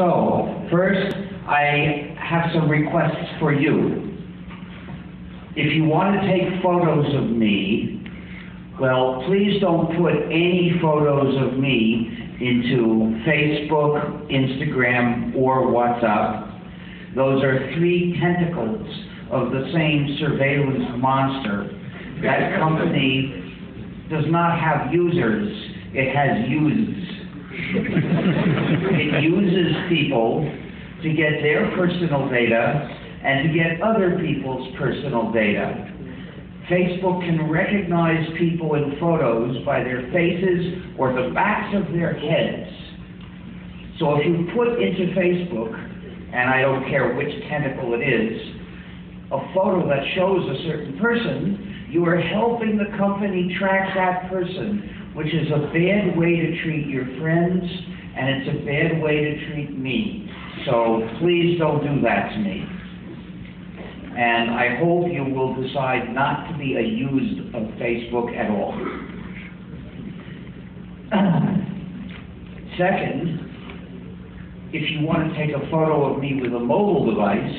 So, first, I have some requests for you. If you want to take photos of me, well, please don't put any photos of me into Facebook, Instagram, or WhatsApp. Those are three tentacles of the same surveillance monster. That company does not have users, it has uses. It uses people to get their personal data and to get other people's personal data. Facebook can recognize people in photos by their faces or the backs of their heads. So if you put into Facebook, and I don't care which tentacle it is, a photo that shows a certain person, you are helping the company track that person, which is a bad way to treat your friends, and it's a bad way to treat me. So please don't do that to me. And I hope you will decide not to be a used of Facebook at all. Second, if you want to take a photo of me with a mobile device,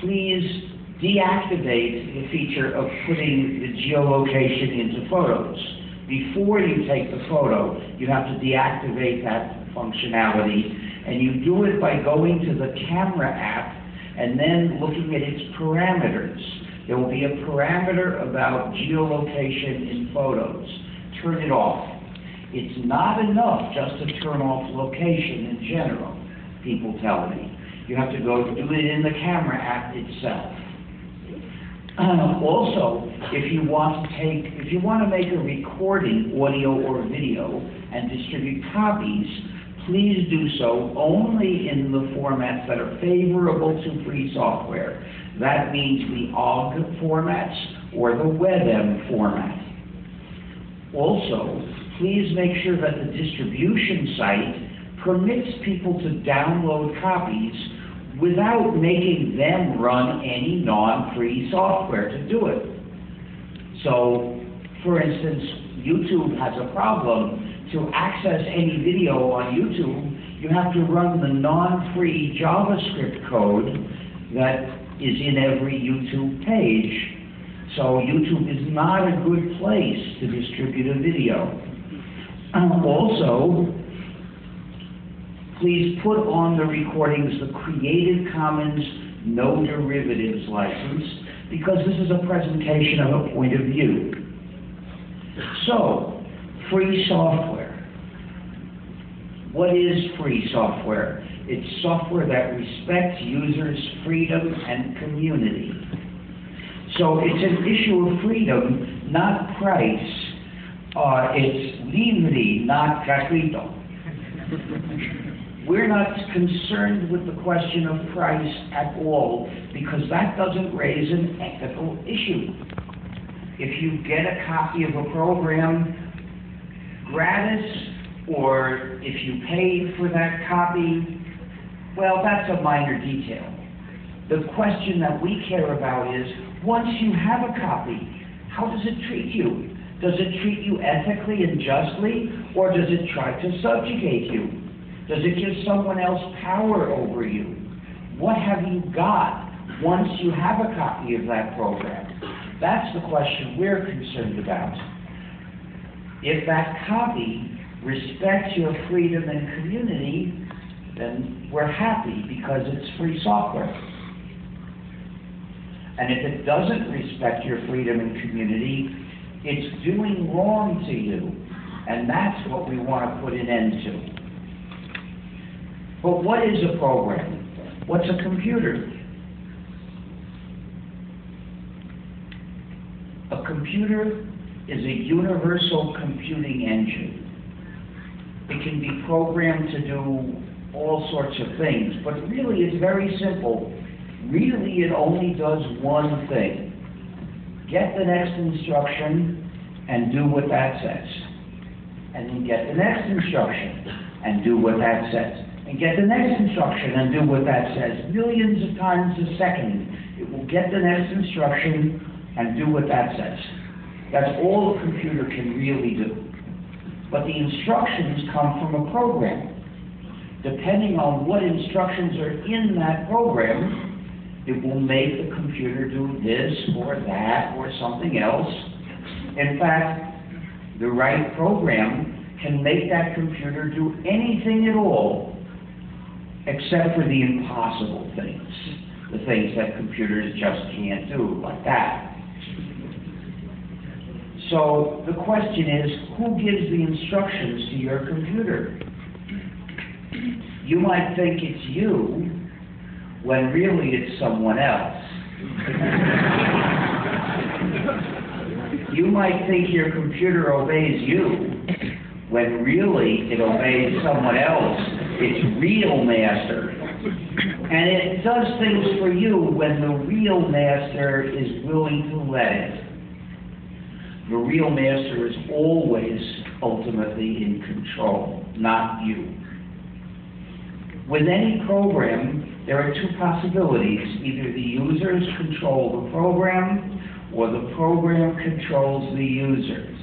please deactivate the feature of putting the geolocation into photos. Before you take the photo, you have to deactivate that functionality, and you do it by going to the camera app and then looking at its parameters. There will be a parameter about geolocation in photos. Turn it off. It's not enough just to turn off location in general, people tell me. You have to go do it in the camera app itself. Uh, also, if you want to take, if you want to make a recording, audio or video, and distribute copies, please do so only in the formats that are favorable to free software. That means the OGG formats or the WebM format. Also, please make sure that the distribution site permits people to download copies without making them run any non-free software to do it. So, for instance, YouTube has a problem. To access any video on YouTube, you have to run the non-free JavaScript code that is in every YouTube page. So YouTube is not a good place to distribute a video. Also, please put on the recordings the Creative Commons No Derivatives license because this is a presentation of a point of view. So, free software. What is free software? It's software that respects users' freedom and community. So it's an issue of freedom, not price. Uh, it's liberty, not gratuito. We're not concerned with the question of price at all because that doesn't raise an ethical issue. If you get a copy of a program gratis or if you pay for that copy, well, that's a minor detail. The question that we care about is, once you have a copy, how does it treat you? Does it treat you ethically and justly, or does it try to subjugate you? Does it give someone else power over you? What have you got once you have a copy of that program? That's the question we're concerned about. If that copy respects your freedom and community, then we're happy because it's free software. And if it doesn't respect your freedom and community, it's doing wrong to you. And that's what we want to put an end to. But what is a program? What's a computer? A computer is a universal computing engine. It can be programmed to do all sorts of things, but really it's very simple. Really it only does one thing. Get the next instruction and do what that says. And then get the next instruction and do what that says and get the next instruction and do what that says. Millions of times a second, it will get the next instruction and do what that says. That's all a computer can really do. But the instructions come from a program. depending on what instructions are in that program, it will make the computer do this or that or something else. In fact, the right program can make that computer do anything at all except for the impossible things, the things that computers just can't do, like that. So the question is, who gives the instructions to your computer? You might think it's you, when really it's someone else. you might think your computer obeys you, when really it obeys someone else, its real master. And it does things for you when the real master is willing to let it. The real master is always ultimately in control, not you. With any program, there are two possibilities. Either the users control the program, or the program controls the users.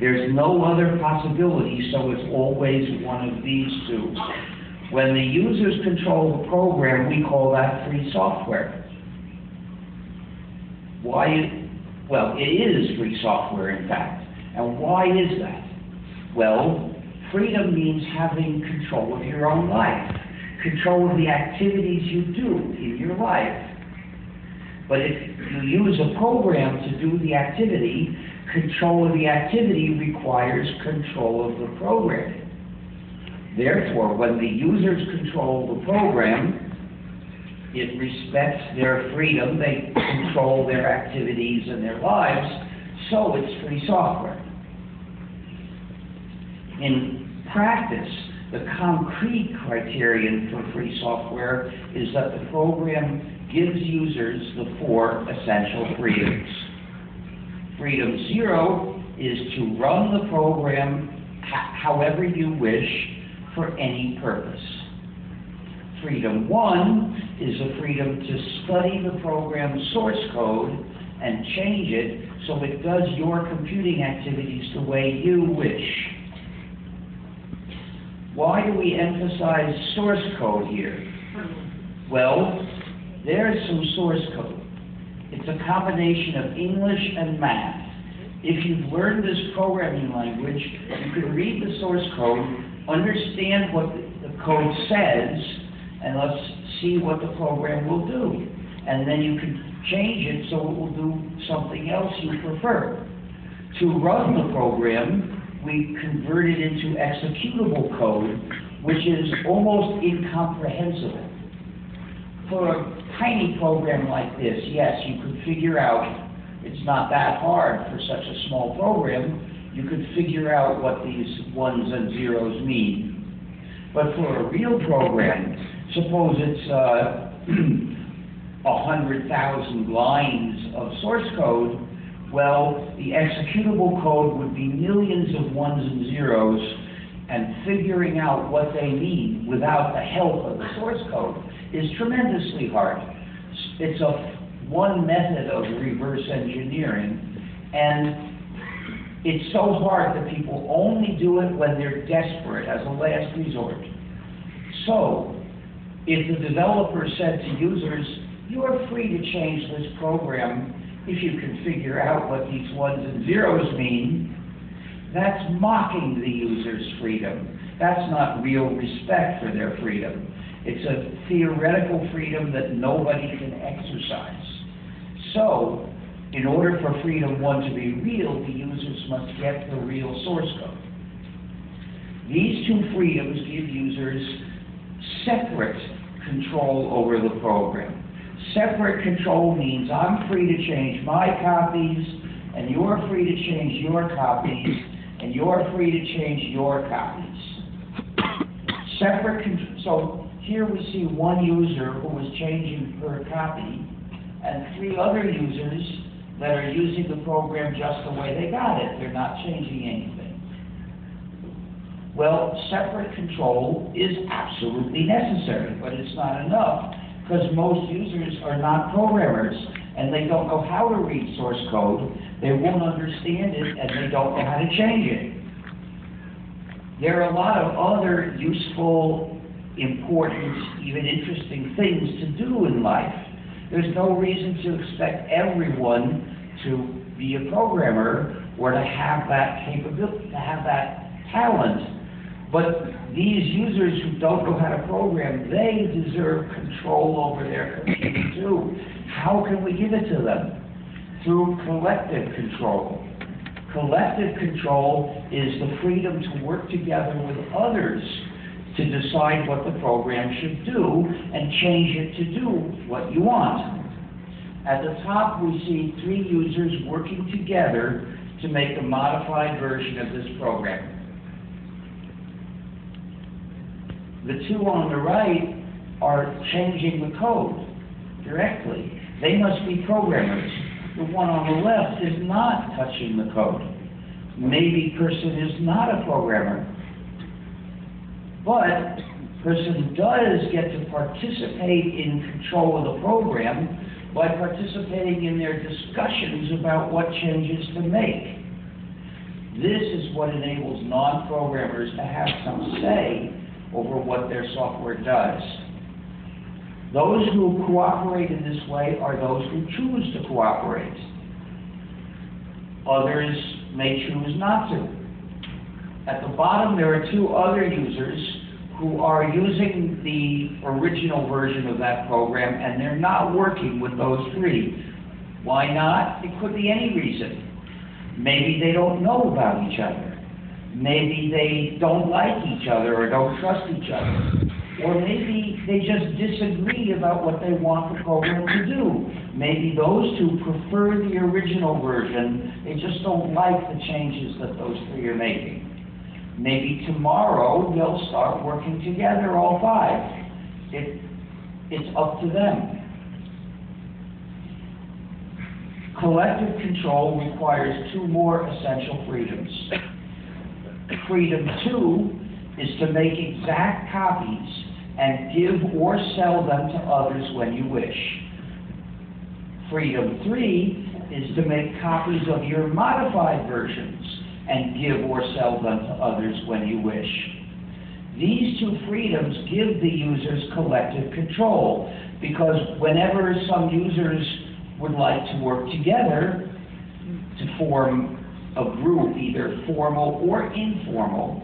There's no other possibility, so it's always one of these two. When the users control the program, we call that free software. Why? Well, it is free software, in fact. And why is that? Well, freedom means having control of your own life, control of the activities you do in your life. But if you use a program to do the activity, control of the activity requires control of the program. Therefore, when the users control the program, it respects their freedom, they control their activities and their lives, so it's free software. In practice, the concrete criterion for free software is that the program gives users the four essential freedoms. Freedom zero is to run the program however you wish for any purpose. Freedom one is the freedom to study the program source code and change it so it does your computing activities the way you wish. Why do we emphasize source code here? Well, there's some source code. It's a combination of English and math. If you've learned this programming language, you can read the source code, understand what the code says, and let's see what the program will do. And then you can change it so it will do something else you prefer. To run the program, we convert it into executable code, which is almost incomprehensible. For a tiny program like this, yes, you could figure out, it's not that hard for such a small program, you could figure out what these ones and zeros mean. But for a real program, suppose it's uh, a hundred thousand lines of source code, well, the executable code would be millions of ones and zeros, and figuring out what they mean without the help of the source code is tremendously hard. It's a one method of reverse engineering, and it's so hard that people only do it when they're desperate as a last resort. So, if the developer said to users, you're free to change this program if you can figure out what these ones and zeros mean, that's mocking the user's freedom. That's not real respect for their freedom. It's a theoretical freedom that nobody can exercise. So, in order for freedom one to be real, the users must get the real source code. These two freedoms give users separate control over the program. Separate control means I'm free to change my copies, and you're free to change your copies, and you're free to change your copies. Separate, so here we see one user who was changing her copy, and three other users that are using the program just the way they got it. They're not changing anything. Well, separate control is absolutely necessary, but it's not enough because most users are not programmers and they don't know how to read source code, they won't understand it, and they don't know how to change it. There are a lot of other useful, important, even interesting things to do in life. There's no reason to expect everyone to be a programmer or to have that capability, to have that talent. But these users who don't know how to program, they deserve control over their computer too. How can we give it to them? Through collective control. Collective control is the freedom to work together with others to decide what the program should do and change it to do what you want. At the top, we see three users working together to make a modified version of this program. The two on the right are changing the code directly. They must be programmers. The one on the left is not touching the code. Maybe person is not a programmer. But the person does get to participate in control of the program by participating in their discussions about what changes to make. This is what enables non-programmers to have some say over what their software does. Those who cooperate in this way are those who choose to cooperate. Others may choose not to. At the bottom, there are two other users who are using the original version of that program and they're not working with those three. Why not? It could be any reason. Maybe they don't know about each other. Maybe they don't like each other or don't trust each other. Or maybe they just disagree about what they want the program to do. Maybe those two prefer the original version, they just don't like the changes that those three are making. Maybe tomorrow they'll start working together, all five. It, it's up to them. Collective control requires two more essential freedoms. Freedom two is to make exact copies and give or sell them to others when you wish. Freedom three is to make copies of your modified versions and give or sell them to others when you wish. These two freedoms give the users collective control because whenever some users would like to work together to form a group, either formal or informal,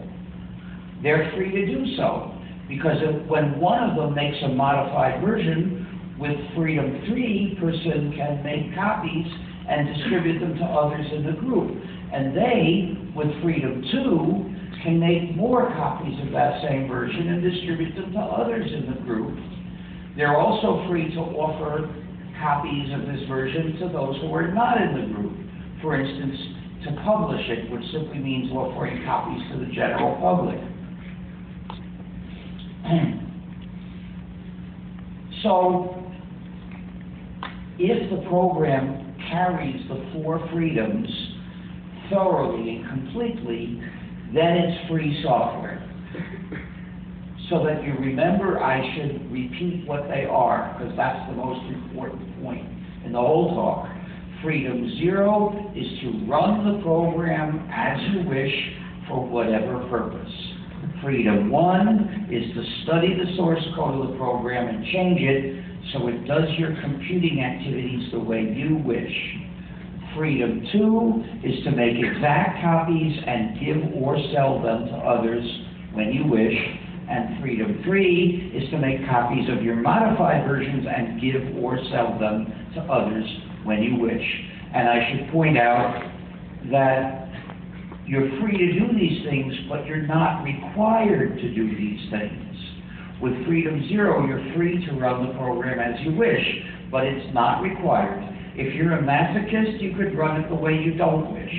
they're free to do so. Because if, when one of them makes a modified version, with Freedom 3, person can make copies and distribute them to others in the group. And they, with Freedom 2, can make more copies of that same version and distribute them to others in the group. They're also free to offer copies of this version to those who are not in the group. For instance, to publish it, which simply means offering copies to the general public. so, if the program carries the four freedoms thoroughly and completely, then it's free software. So that you remember, I should repeat what they are, because that's the most important point in the whole talk. Freedom zero is to run the program as you wish for whatever purpose. Freedom one is to study the source code of the program and change it so it does your computing activities the way you wish. Freedom two is to make exact copies and give or sell them to others when you wish. And freedom three is to make copies of your modified versions and give or sell them to others when you wish. And I should point out that you're free to do these things, but you're not required to do these things. With Freedom Zero, you're free to run the program as you wish, but it's not required. If you're a masochist, you could run it the way you don't wish.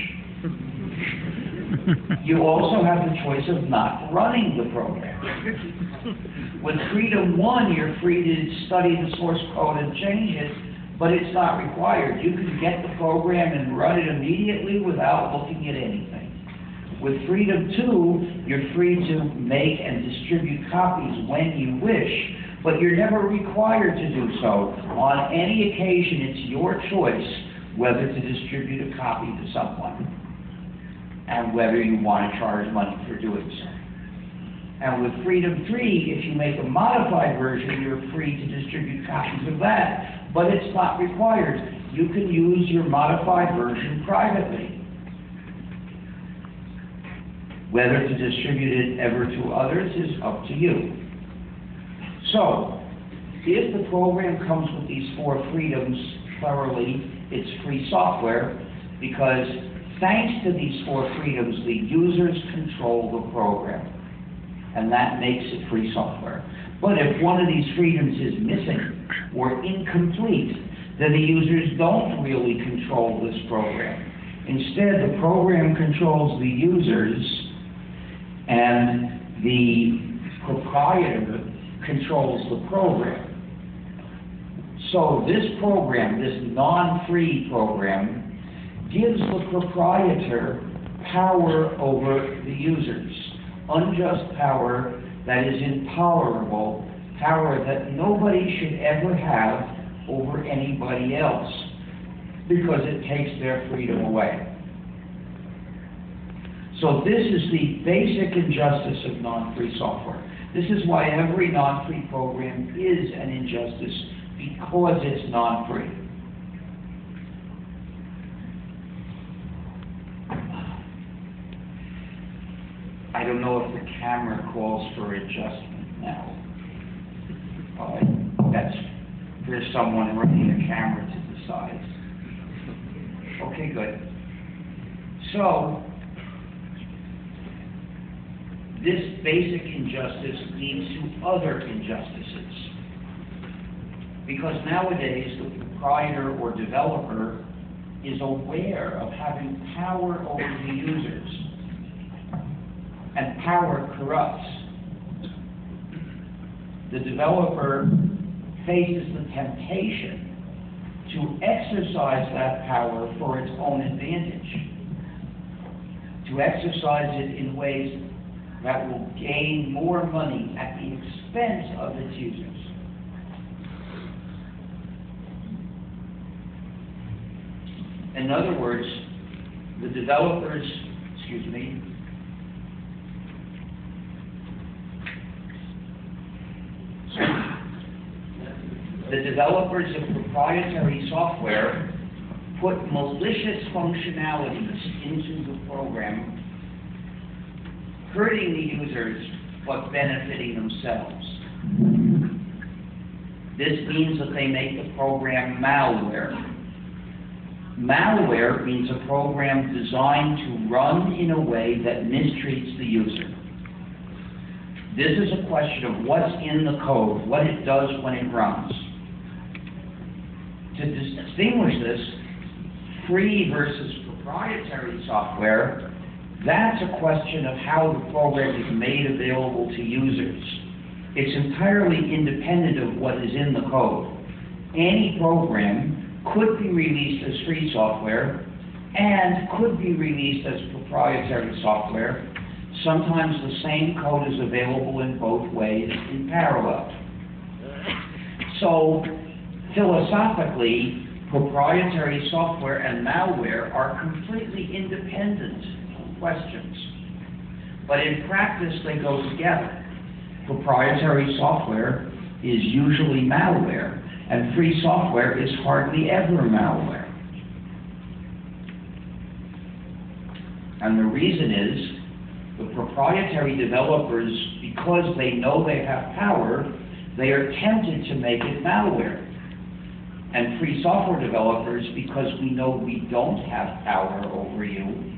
you also have the choice of not running the program. With Freedom 1, you're free to study the source code and change it, but it's not required. You can get the program and run it immediately without looking at anything. With Freedom 2, you're free to make and distribute copies when you wish, but you're never required to do so. On any occasion, it's your choice whether to distribute a copy to someone and whether you want to charge money for doing so. And with Freedom 3, if you make a modified version, you're free to distribute copies of that, but it's not required. You can use your modified version privately. Whether to distribute it ever to others is up to you. So, if the program comes with these four freedoms thoroughly, it's free software, because thanks to these four freedoms, the users control the program. And that makes it free software. But if one of these freedoms is missing or incomplete, then the users don't really control this program. Instead, the program controls the users and the proprietor controls the program. So this program, this non-free program, gives the proprietor power over the users. Unjust power that is intolerable, power that nobody should ever have over anybody else, because it takes their freedom away. So this is the basic injustice of non-free software. This is why every non-free program is an injustice, because it's non-free. I don't know if the camera calls for adjustment now. Uh, that's, there's someone running the camera to the side. Okay, good. So, this basic injustice leads to other injustices. Because nowadays, the proprietor or developer is aware of having power over the users. And power corrupts. The developer faces the temptation to exercise that power for its own advantage, to exercise it in ways that will gain more money at the expense of its users. In other words, the developers, excuse me, the developers of proprietary software put malicious functionalities into the program, hurting the users but benefiting themselves. This means that they make the program malware. Malware means a program designed to run in a way that mistreats the user. This is a question of what's in the code, what it does when it runs. To distinguish this, free versus proprietary software, that's a question of how the program is made available to users. It's entirely independent of what is in the code. Any program could be released as free software and could be released as proprietary software. Sometimes the same code is available in both ways in parallel. So philosophically, proprietary software and malware are completely independent questions. But in practice, they go together. Proprietary software is usually malware, and free software is hardly ever malware. And the reason is, the proprietary developers, because they know they have power, they are tempted to make it malware. And free software developers, because we know we don't have power over you,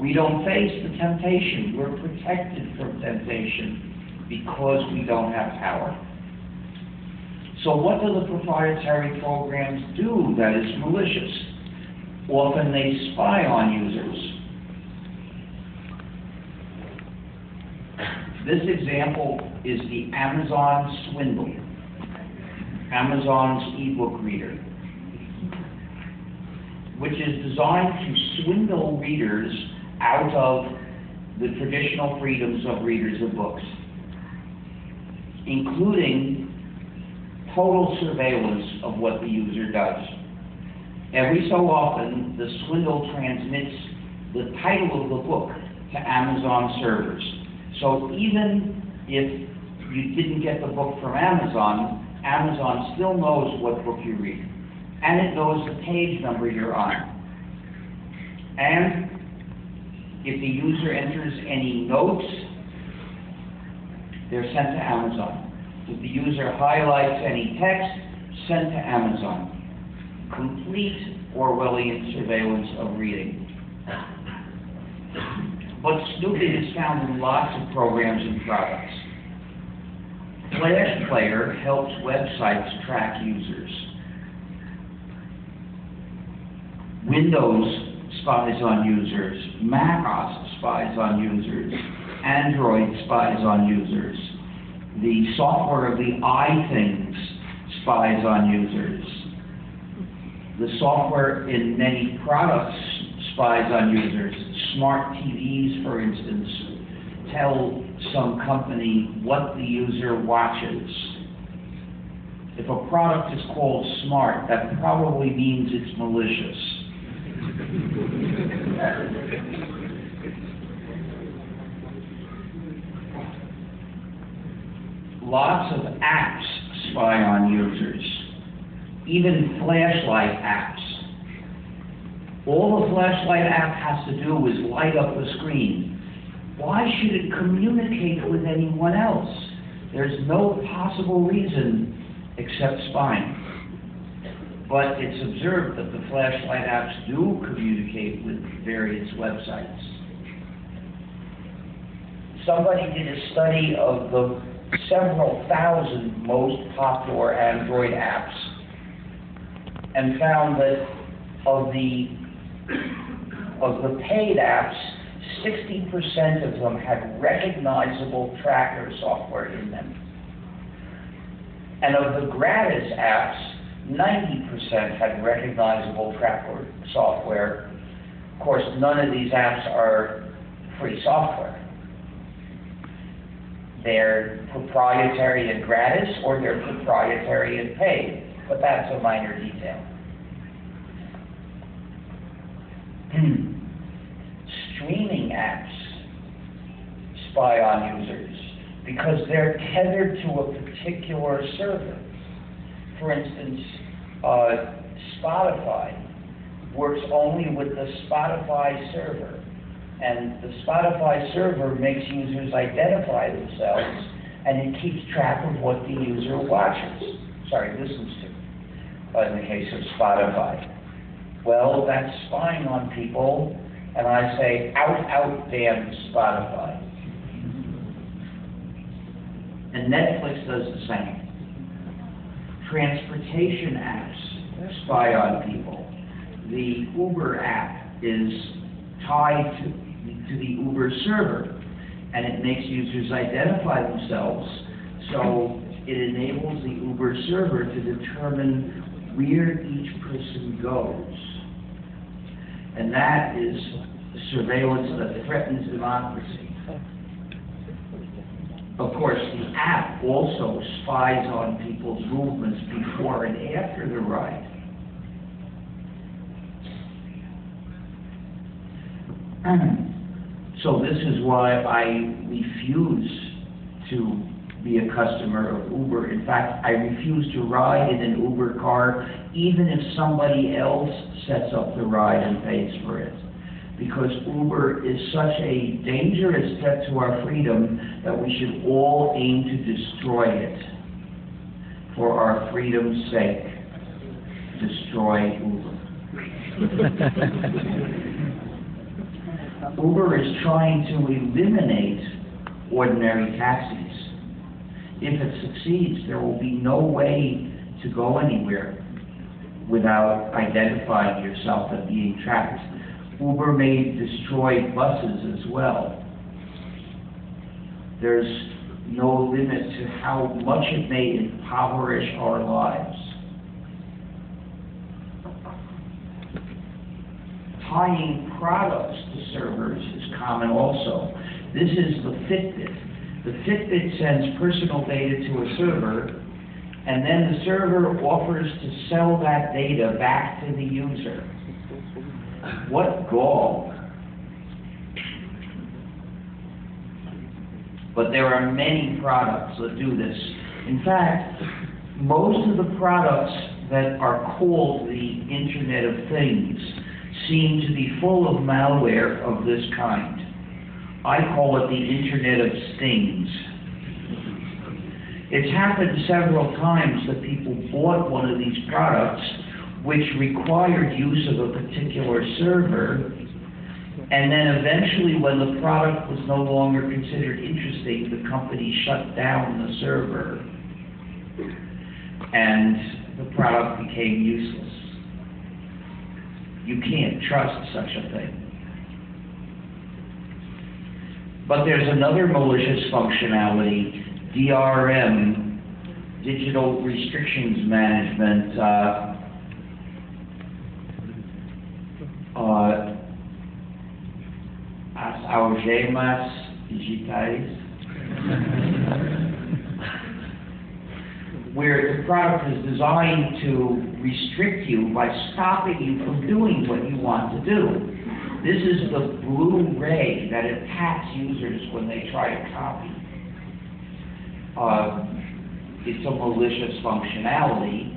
we don't face the temptation. We're protected from temptation because we don't have power. So what do the proprietary programs do that is malicious? Often they spy on users. This example is the Amazon Swindle, Amazon's ebook reader, which is designed to swindle readers out of the traditional freedoms of readers of books, including total surveillance of what the user does. Every so often, the swindle transmits the title of the book to Amazon servers. So even if you didn't get the book from Amazon, Amazon still knows what book you read. And it knows the page number you're on. And if the user enters any notes, they're sent to Amazon. If the user highlights any text, sent to Amazon. Complete Orwellian surveillance of reading. But snooping is found in lots of programs and products. Flash Player helps websites track users. Windows spies on users, Mac OS spies on users, Android spies on users. The software of the iThings spies on users. The software in many products spies on users. Smart TVs, for instance, tell some company what the user watches. If a product is called smart, that probably means it's malicious. Lots of apps spy on users, even flashlight apps. All the flashlight app has to do is light up the screen. Why should it communicate with anyone else? There's no possible reason except spying. But it's observed that the flashlight apps do communicate with various websites. Somebody did a study of the several thousand most popular Android apps and found that of the of the paid apps, 60% of them had recognizable tracker software in them. And of the gratis apps, 90% had recognizable tracker software. Of course, none of these apps are free software. They're proprietary and gratis, or they're proprietary and paid, but that's a minor detail. Streaming apps spy on users because they're tethered to a particular server. For instance, uh, Spotify works only with the Spotify server. And the Spotify server makes users identify themselves and it keeps track of what the user watches, sorry, listens to, uh, in the case of Spotify. Well, that's spying on people, and I say, out, out, damn Spotify. And Netflix does the same. Transportation apps spy on people. The Uber app is tied to, to the Uber server, and it makes users identify themselves, so it enables the Uber server to determine where each person goes. And that is surveillance that threatens democracy. Of course, the app also spies on people's movements before and after the ride. So this is why I refuse to be a customer of Uber. In fact, I refuse to ride in an Uber car, even if somebody else sets up the ride and pays for it. Because Uber is such a dangerous threat to our freedom that we should all aim to destroy it for our freedom's sake. Destroy Uber. Uber is trying to eliminate ordinary taxis. If it succeeds, there will be no way to go anywhere without identifying yourself and being tracked. Uber may destroy buses as well. There's no limit to how much it may impoverish our lives. Tying products to servers is common also. This is the Fitbit. The Fitbit sends personal data to a server, and then the server offers to sell that data back to the user. What gall! But there are many products that do this. In fact, most of the products that are called the Internet of Things seem to be full of malware of this kind. I call it the Internet of Stings. It's happened several times that people bought one of these products which required use of a particular server, and then eventually when the product was no longer considered interesting, the company shut down the server, and the product became useless. You can't trust such a thing. But there's another malicious functionality DRM, Digital Restrictions Management, uh, uh, as algemas digitais, where the product is designed to restrict you by stopping you from doing what you want to do. This is the Blu-ray that attacks users when they try to copy uh, it's a malicious functionality.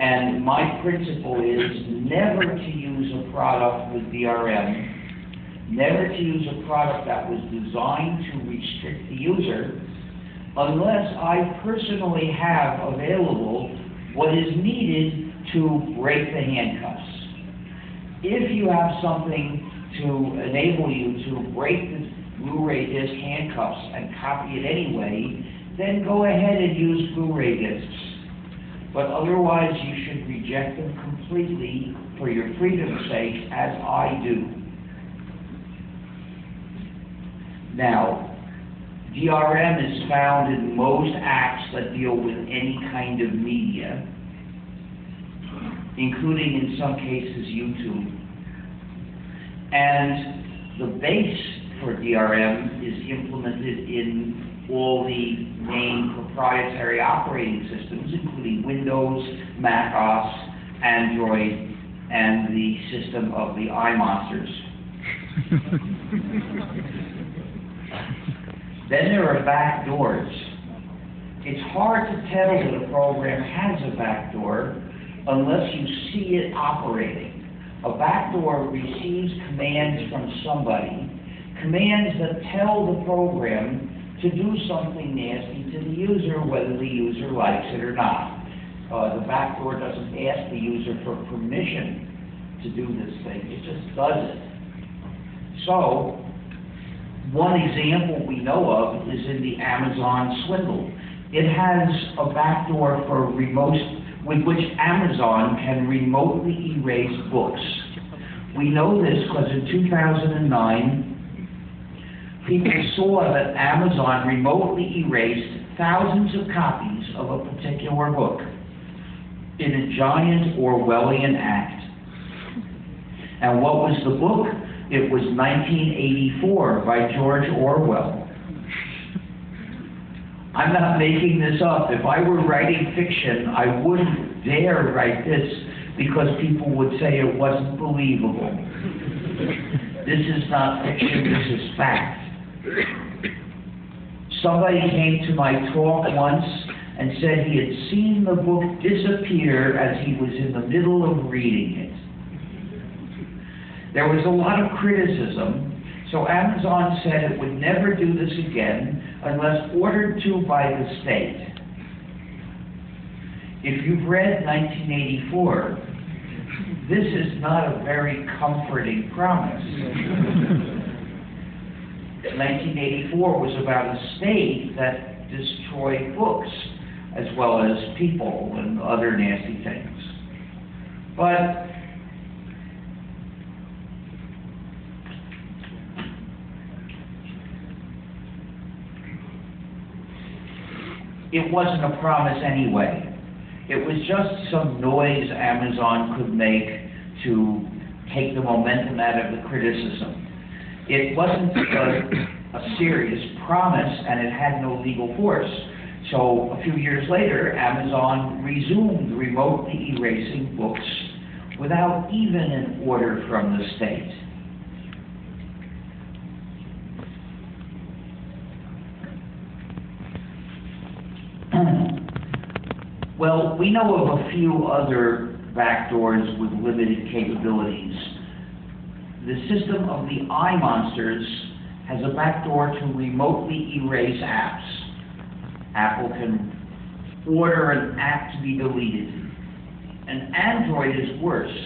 And my principle is never to use a product with DRM, never to use a product that was designed to restrict the user, unless I personally have available what is needed to break the handcuffs. If you have something to enable you to break the Blu-ray disc handcuffs and copy it anyway, then go ahead and use Blu-ray discs. But otherwise, you should reject them completely for your freedom's sake, as I do. Now, DRM is found in most apps that deal with any kind of media, including in some cases YouTube. And the base for DRM is implemented in all the main proprietary operating systems, including Windows, Mac OS, Android, and the system of the iMonsters. then there are backdoors. It's hard to tell that a program has a backdoor unless you see it operating. A backdoor receives commands from somebody commands that tell the program to do something nasty to the user, whether the user likes it or not. Uh, the backdoor doesn't ask the user for permission to do this thing, it just does it. So, one example we know of is in the Amazon swindle. It has a backdoor for remote, with which Amazon can remotely erase books. We know this because in 2009, people saw that Amazon remotely erased thousands of copies of a particular book in a giant Orwellian act. And what was the book? It was 1984 by George Orwell. I'm not making this up. If I were writing fiction, I wouldn't dare write this because people would say it wasn't believable. This is not fiction, this is fact. Somebody came to my talk once and said he had seen the book disappear as he was in the middle of reading it. There was a lot of criticism, so Amazon said it would never do this again unless ordered to by the state. If you've read 1984, this is not a very comforting promise. 1984 was about a state that destroyed books as well as people and other nasty things. But it wasn't a promise anyway. It was just some noise Amazon could make to take the momentum out of the criticism. It wasn't a, a serious promise and it had no legal force. So a few years later, Amazon resumed remotely erasing books without even an order from the state. well, we know of a few other backdoors with limited capabilities. The system of the iMonsters has a backdoor to remotely erase apps. Apple can order an app to be deleted. And Android is worse.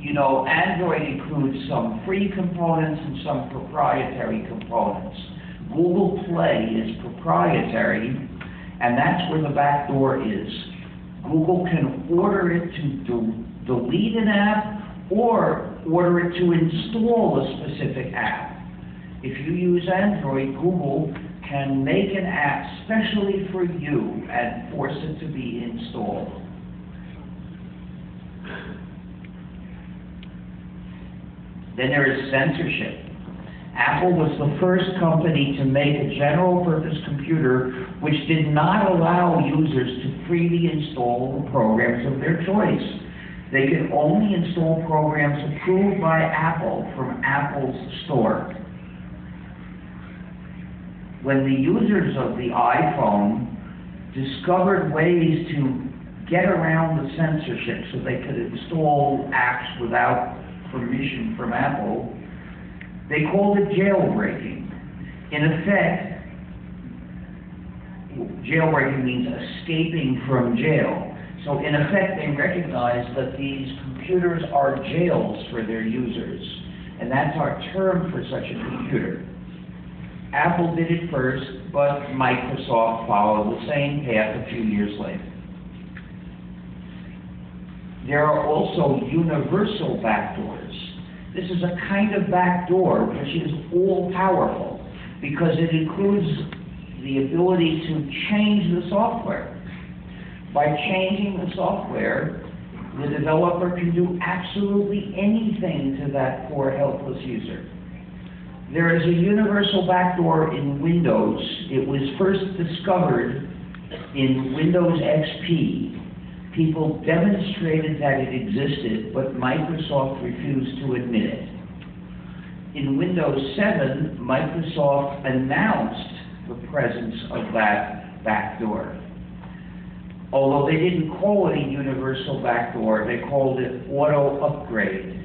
You know, Android includes some free components and some proprietary components. Google Play is proprietary, and that's where the back door is. Google can order it to de delete an app or order it to install a specific app. If you use Android, Google can make an app specially for you and force it to be installed. Then there is censorship. Apple was the first company to make a general purpose computer which did not allow users to freely install programs of their choice. They could only install programs approved by Apple from Apple's store. When the users of the iPhone discovered ways to get around the censorship so they could install apps without permission from Apple, they called it jailbreaking. In effect, jailbreaking means escaping from jail. So in effect, they recognize that these computers are jails for their users. And that's our term for such a computer. Apple did it first, but Microsoft followed the same path a few years later. There are also universal backdoors. This is a kind of backdoor which is all-powerful because it includes the ability to change the software. By changing the software, the developer can do absolutely anything to that poor helpless user. There is a universal backdoor in Windows. It was first discovered in Windows XP people demonstrated that it existed, but Microsoft refused to admit it. In Windows 7, Microsoft announced the presence of that backdoor. Although they didn't call it a universal backdoor, they called it auto upgrade,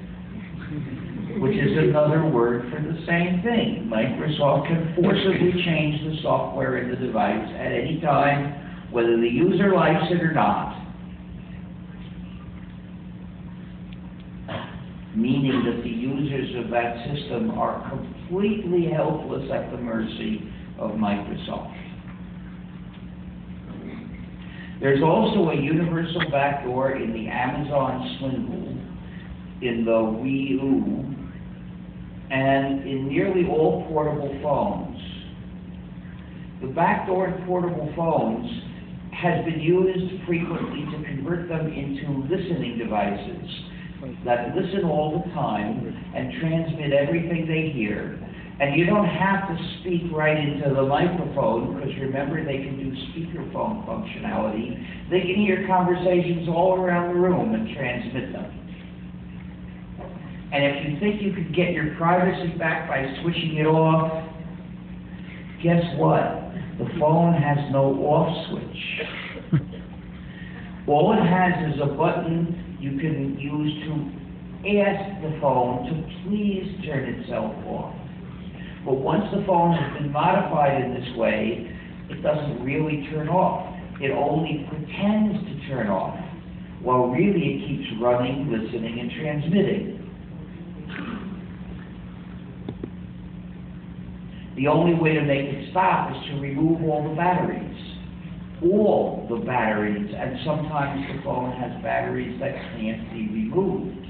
which is another word for the same thing. Microsoft can forcibly change the software in the device at any time, whether the user likes it or not. meaning that the users of that system are completely helpless at the mercy of Microsoft. There's also a universal backdoor in the Amazon swindle, in the Wii U, and in nearly all portable phones. The backdoor in portable phones has been used frequently to convert them into listening devices that listen all the time and transmit everything they hear. And you don't have to speak right into the microphone, because remember, they can do speakerphone functionality. They can hear conversations all around the room and transmit them. And if you think you could get your privacy back by switching it off, guess what? The phone has no off switch. All it has is a button you can use to ask the phone to please turn itself off. But once the phone has been modified in this way, it doesn't really turn off. It only pretends to turn off, while really it keeps running, listening, and transmitting. The only way to make it stop is to remove all the batteries all the batteries, and sometimes the phone has batteries that can't be removed.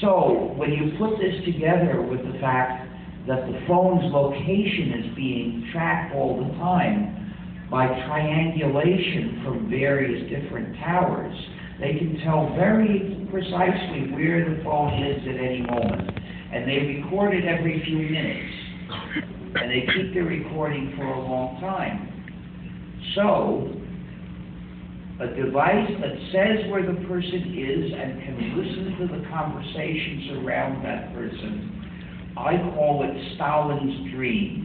So, when you put this together with the fact that the phone's location is being tracked all the time by triangulation from various different towers, they can tell very precisely where the phone is at any moment. And they record it every few minutes and they keep the recording for a long time. So, a device that says where the person is and can listen to the conversations around that person, I call it Stalin's dream.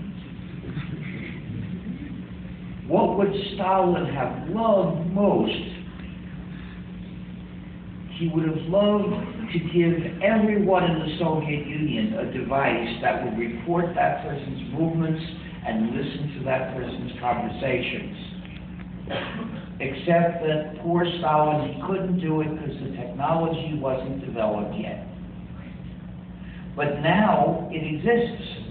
What would Stalin have loved most? He would have loved to give everyone in the Soviet Union a device that would report that person's movements and listen to that person's conversations. Except that poor Stalin, he couldn't do it because the technology wasn't developed yet. But now it exists.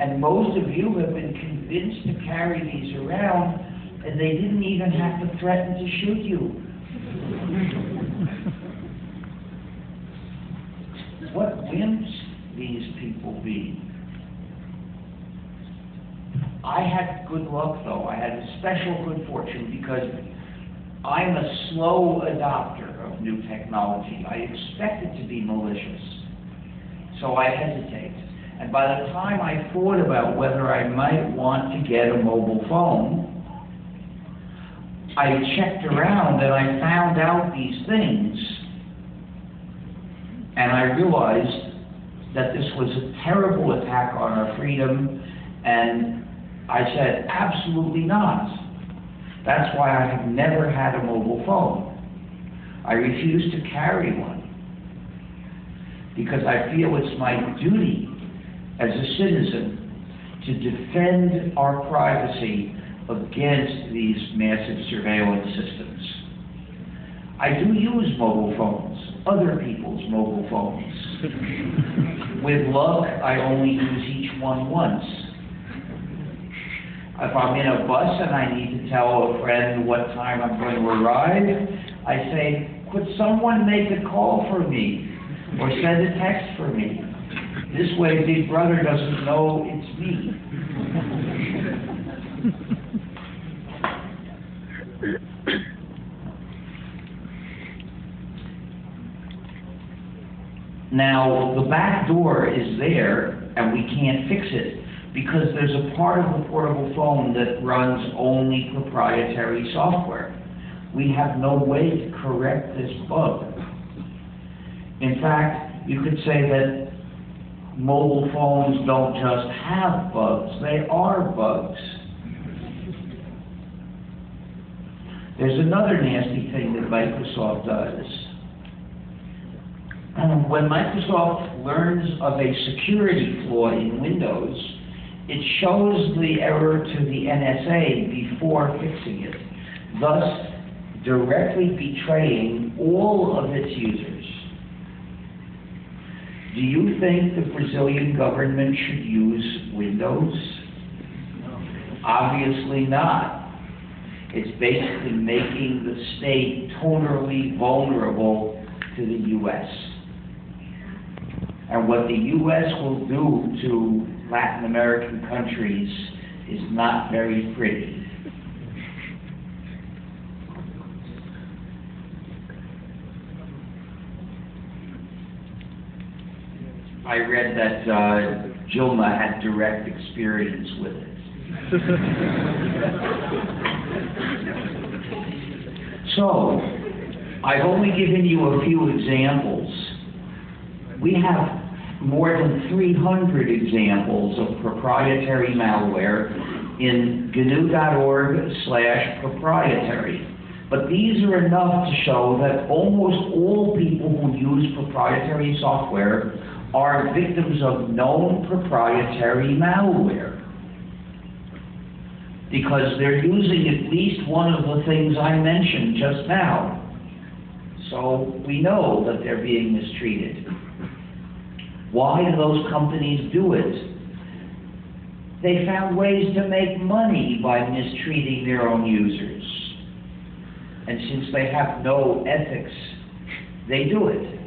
And most of you have been convinced to carry these around, and they didn't even have to threaten to shoot you. What wimps these people be. I had good luck though. I had a special good fortune because I'm a slow adopter of new technology. I expect it to be malicious. So I hesitate. And by the time I thought about whether I might want to get a mobile phone, I checked around and I found out these things. And I realized that this was a terrible attack on our freedom. And I said, absolutely not. That's why I have never had a mobile phone. I refuse to carry one because I feel it's my duty as a citizen to defend our privacy against these massive surveillance systems. I do use mobile phones, other people's mobile phones. With luck, I only use each one once. If I'm in a bus and I need to tell a friend what time I'm going to arrive, I say, could someone make a call for me? or send a text for me. This way, Big Brother doesn't know it's me. Now, the back door is there, and we can't fix it because there's a part of the portable phone that runs only proprietary software. We have no way to correct this bug. In fact, you could say that mobile phones don't just have bugs, they are bugs. There's another nasty thing that Microsoft does. When Microsoft learns of a security flaw in Windows, it shows the error to the NSA before fixing it, thus directly betraying all of its users. Do you think the Brazilian government should use Windows? Obviously not. It's basically making the state totally vulnerable to the U.S. And what the U.S. will do to Latin American countries is not very pretty. I read that uh, Dilma had direct experience with it. so, I've only given you a few examples. We have more than 300 examples of proprietary malware in gnu.org slash proprietary. But these are enough to show that almost all people who use proprietary software are victims of known proprietary malware. Because they're using at least one of the things I mentioned just now. So we know that they're being mistreated. Why do those companies do it? They found ways to make money by mistreating their own users. And since they have no ethics, they do it.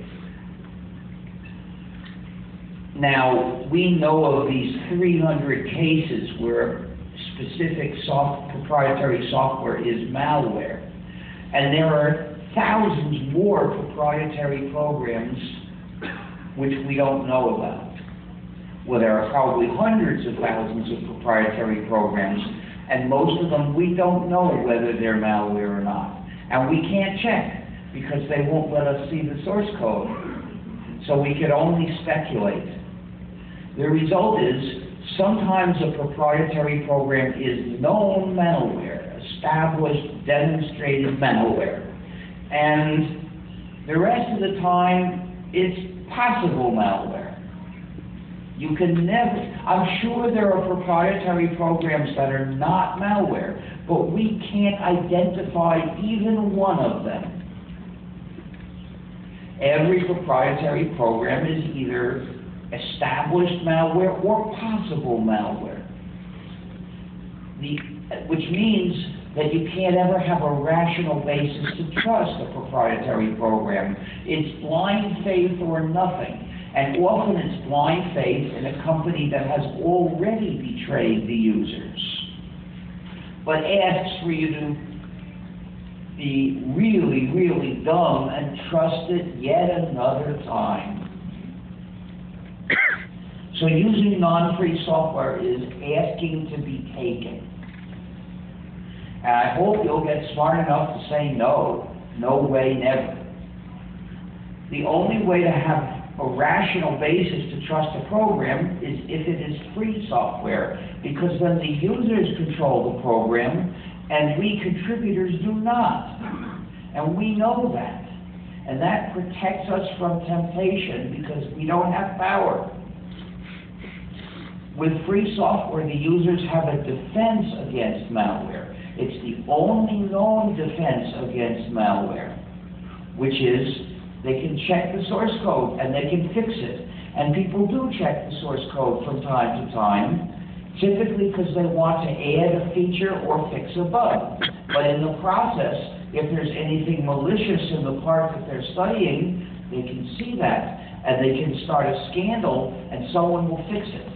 Now, we know of these 300 cases where specific soft, proprietary software is malware. And there are thousands more proprietary programs which we don't know about. Well, there are probably hundreds of thousands of proprietary programs, and most of them we don't know whether they're malware or not. And we can't check because they won't let us see the source code. So we could only speculate. The result is Sometimes a proprietary program is known malware, established, demonstrated malware. And the rest of the time, it's possible malware. You can never, I'm sure there are proprietary programs that are not malware, but we can't identify even one of them. Every proprietary program is either established malware or possible malware. The, which means that you can't ever have a rational basis to trust a proprietary program. It's blind faith or nothing. And often it's blind faith in a company that has already betrayed the users, but asks for you to be really, really dumb and trust it yet another time. So using non-free software is asking to be taken. And I hope you'll get smart enough to say no, no way, never. The only way to have a rational basis to trust a program is if it is free software, because then the users control the program and we contributors do not. And we know that. And that protects us from temptation because we don't have power. With free software, the users have a defense against malware. It's the only known defense against malware, which is they can check the source code and they can fix it. And people do check the source code from time to time, typically because they want to add a feature or fix a bug. But in the process, if there's anything malicious in the part that they're studying, they can see that and they can start a scandal and someone will fix it.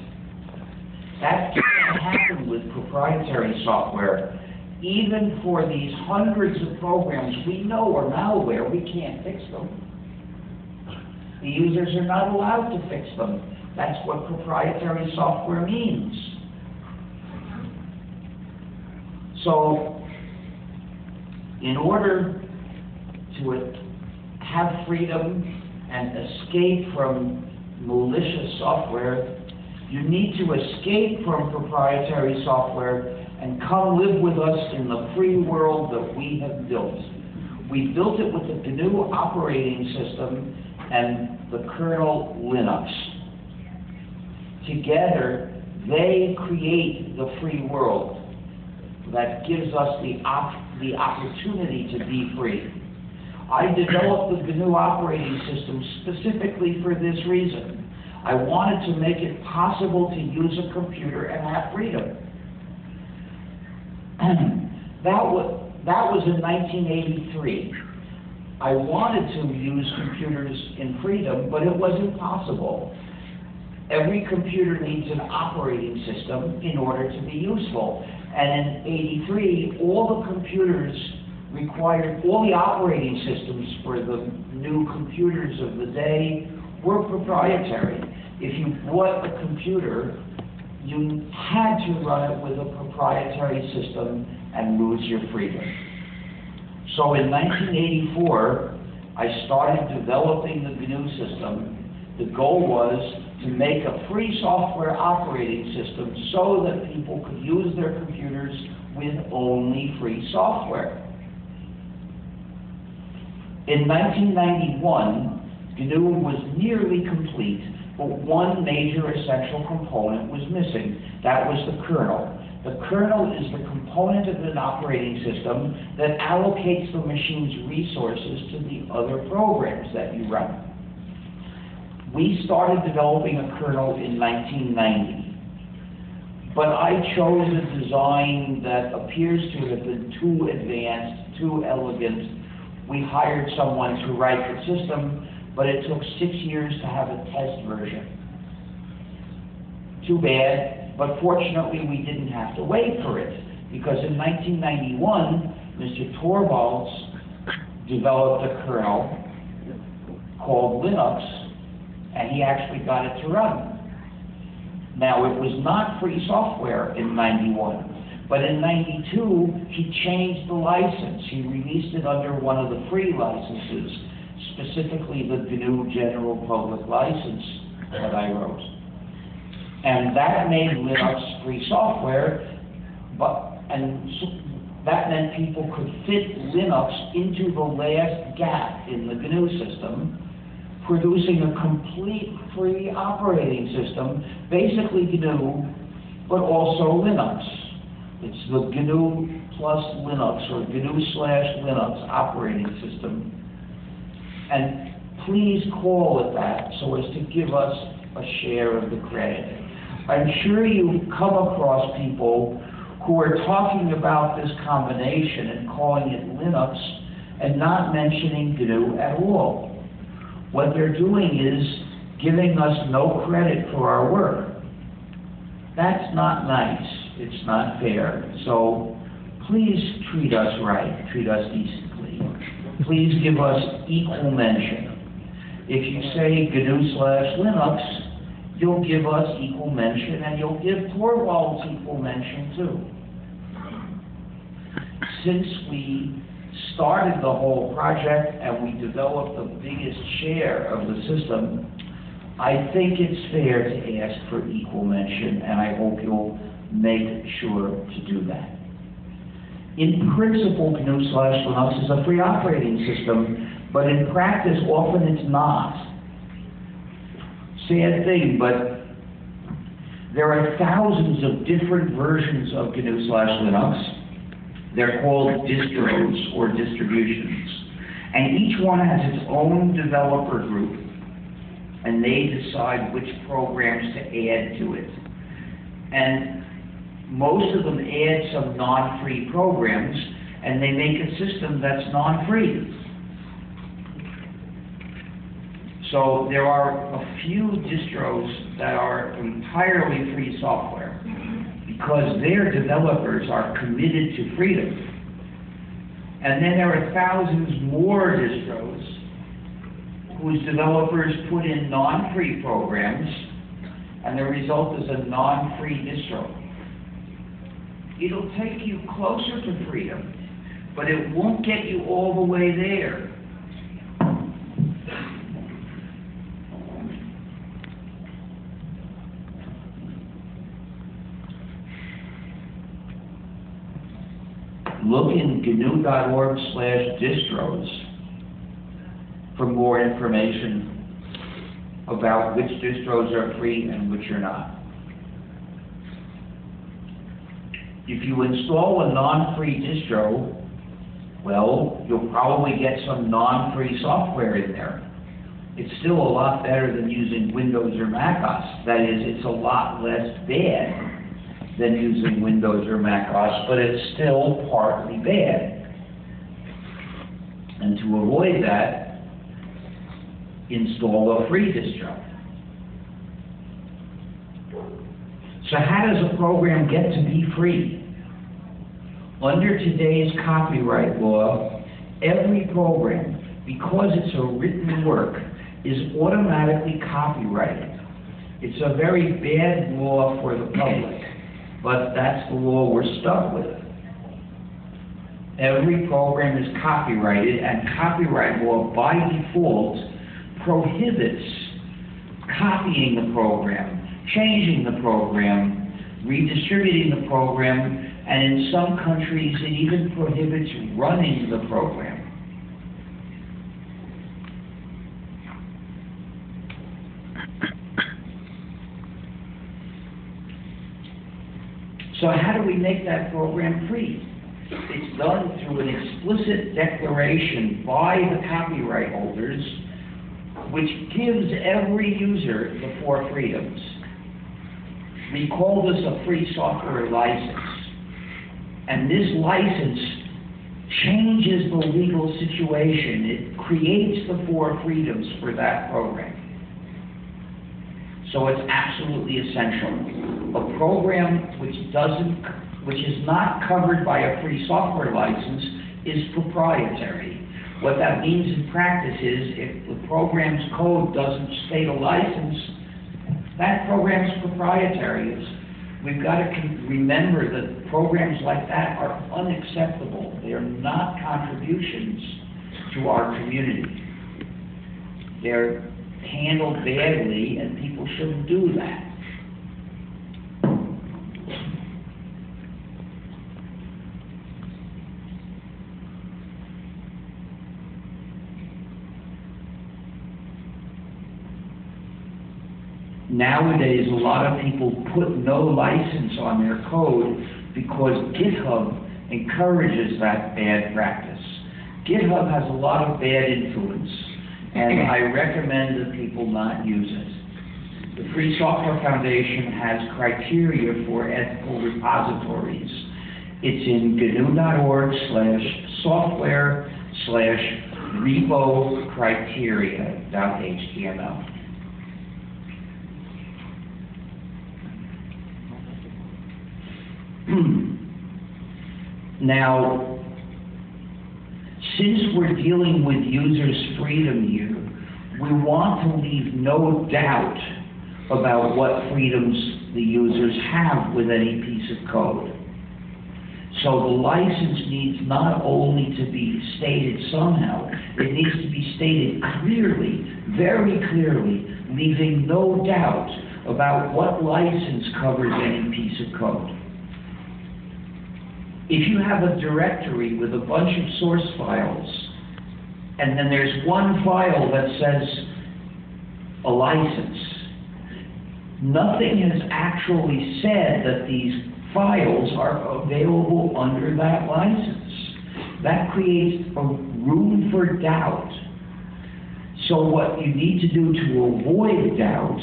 That can't happen with proprietary software. Even for these hundreds of programs we know are malware, we can't fix them. The users are not allowed to fix them. That's what proprietary software means. So, in order to have freedom and escape from malicious software, you need to escape from proprietary software and come live with us in the free world that we have built. We built it with the GNU operating system and the kernel Linux. Together, they create the free world that gives us the, op the opportunity to be free. I developed the GNU operating system specifically for this reason. I wanted to make it possible to use a computer and have freedom. that, was, that was in 1983. I wanted to use computers in freedom, but it wasn't possible. Every computer needs an operating system in order to be useful. And in 83, all the computers required, all the operating systems for the new computers of the day were proprietary. If you bought a computer, you had to run it with a proprietary system and lose your freedom. So in 1984, I started developing the GNU system. The goal was to make a free software operating system so that people could use their computers with only free software. In 1991, GNU was nearly complete but one major essential component was missing. That was the kernel. The kernel is the component of an operating system that allocates the machine's resources to the other programs that you run. We started developing a kernel in 1990, but I chose a design that appears to have been too advanced, too elegant. We hired someone to write the system, but it took six years to have a test version. Too bad, but fortunately we didn't have to wait for it, because in 1991, Mr. Torvalds developed a kernel called Linux, and he actually got it to run. Now, it was not free software in 91, but in 92, he changed the license. He released it under one of the free licenses, specifically the GNU General Public License that I wrote. And that made Linux free software, but, and so that meant people could fit Linux into the last gap in the GNU system, producing a complete free operating system, basically GNU, but also Linux. It's the GNU plus Linux or GNU slash Linux operating system. And please call it that so as to give us a share of the credit. I'm sure you've come across people who are talking about this combination and calling it Linux and not mentioning GNU at all. What they're doing is giving us no credit for our work. That's not nice. It's not fair. So please treat us right. Treat us decently. Please give us equal mention. If you say GNU slash Linux, you'll give us equal mention, and you'll give Torvalds equal mention too. Since we started the whole project and we developed the biggest share of the system, I think it's fair to ask for equal mention, and I hope you'll make sure to do that. In principle, GNU slash Linux is a free operating system, but in practice, often it's not. Sad thing, but there are thousands of different versions of GNU slash Linux. They're called distros or distributions. And each one has its own developer group, and they decide which programs to add to it. And most of them add some non-free programs, and they make a system that's non-free. So there are a few distros that are entirely free software because their developers are committed to freedom. And then there are thousands more distros whose developers put in non-free programs, and the result is a non-free distro. It'll take you closer to freedom, but it won't get you all the way there. Look in gnu.org slash distros for more information about which distros are free and which are not. If you install a non-free distro, well, you'll probably get some non-free software in there. It's still a lot better than using Windows or Mac OS. That is, it's a lot less bad than using Windows or Mac OS, but it's still partly bad. And to avoid that, install a free distro. So how does a program get to be free? Under today's copyright law, every program, because it's a written work, is automatically copyrighted. It's a very bad law for the public, but that's the law we're stuck with. Every program is copyrighted, and copyright law, by default, prohibits copying the program changing the program, redistributing the program, and in some countries it even prohibits running the program. So how do we make that program free? It's done through an explicit declaration by the copyright holders, which gives every user the four freedoms. We call this a free software license. And this license changes the legal situation. It creates the four freedoms for that program. So it's absolutely essential. A program which doesn't, which is not covered by a free software license is proprietary. What that means in practice is if the program's code doesn't state a license, that program is proprietary. It's, we've got to remember that programs like that are unacceptable. They are not contributions to our community. They're handled badly, and people shouldn't do that. Nowadays, a lot of people put no license on their code because GitHub encourages that bad practice. GitHub has a lot of bad influence, and I recommend that people not use it. The Free Software Foundation has criteria for ethical repositories. It's in gnu.org slash software slash repo criteria.html. Now, since we're dealing with users' freedom here, we want to leave no doubt about what freedoms the users have with any piece of code. So the license needs not only to be stated somehow, it needs to be stated clearly, very clearly, leaving no doubt about what license covers any piece of code. If you have a directory with a bunch of source files, and then there's one file that says a license, nothing has actually said that these files are available under that license. That creates a room for doubt. So what you need to do to avoid doubt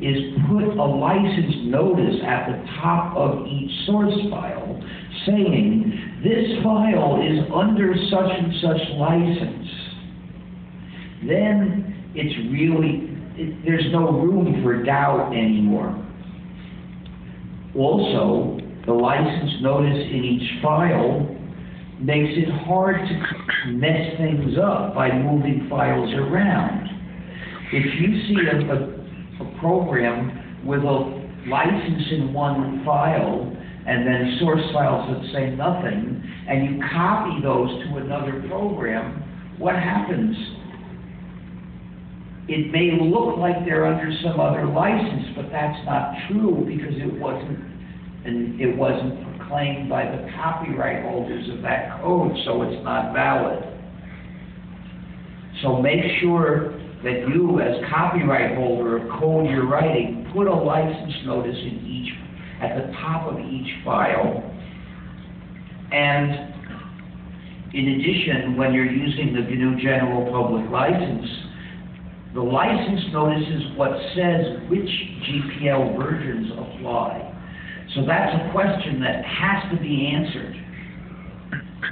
is put a license notice at the top of each source file saying, this file is under such and such license. Then it's really, it, there's no room for doubt anymore. Also, the license notice in each file makes it hard to mess things up by moving files around. If you see a, a, a program with a license in one file and then source files that say nothing, and you copy those to another program, what happens? It may look like they're under some other license, but that's not true because it wasn't, and it wasn't proclaimed by the copyright holders of that code, so it's not valid. So make sure that you, as copyright holder of code you're writing, put a license notice in each at the top of each file. And in addition, when you're using the GNU General Public License, the license notice is what says which GPL versions apply. So that's a question that has to be answered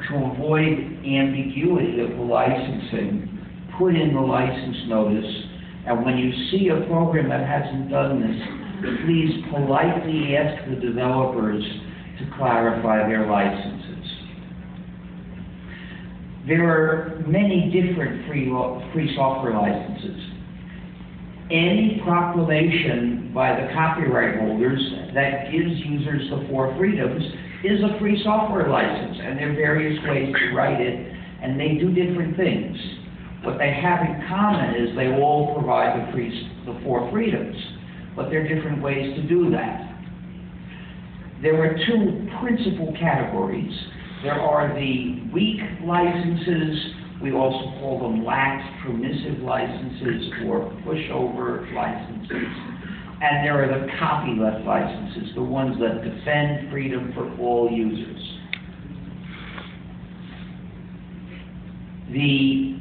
to avoid ambiguity of the licensing. Put in the license notice, and when you see a program that hasn't done this, please politely ask the developers to clarify their licenses. There are many different free, free software licenses. Any proclamation by the copyright holders that gives users the four freedoms is a free software license, and there are various ways to write it, and they do different things. What they have in common is they all provide the, free, the four freedoms but there are different ways to do that. There are two principal categories. There are the weak licenses, we also call them lax permissive licenses or pushover licenses. And there are the copyleft licenses, the ones that defend freedom for all users. The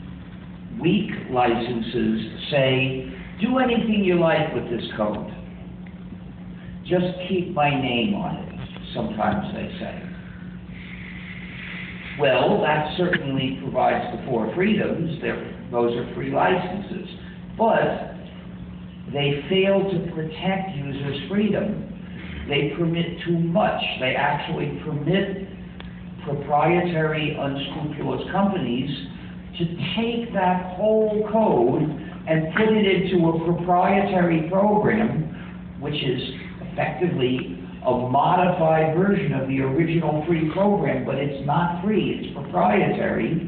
weak licenses say do anything you like with this code. Just keep my name on it, sometimes they say. Well, that certainly provides the four freedoms. They're, those are free licenses. But they fail to protect users' freedom. They permit too much. They actually permit proprietary, unscrupulous companies to take that whole code and put it into a proprietary program, which is effectively a modified version of the original free program, but it's not free, it's proprietary.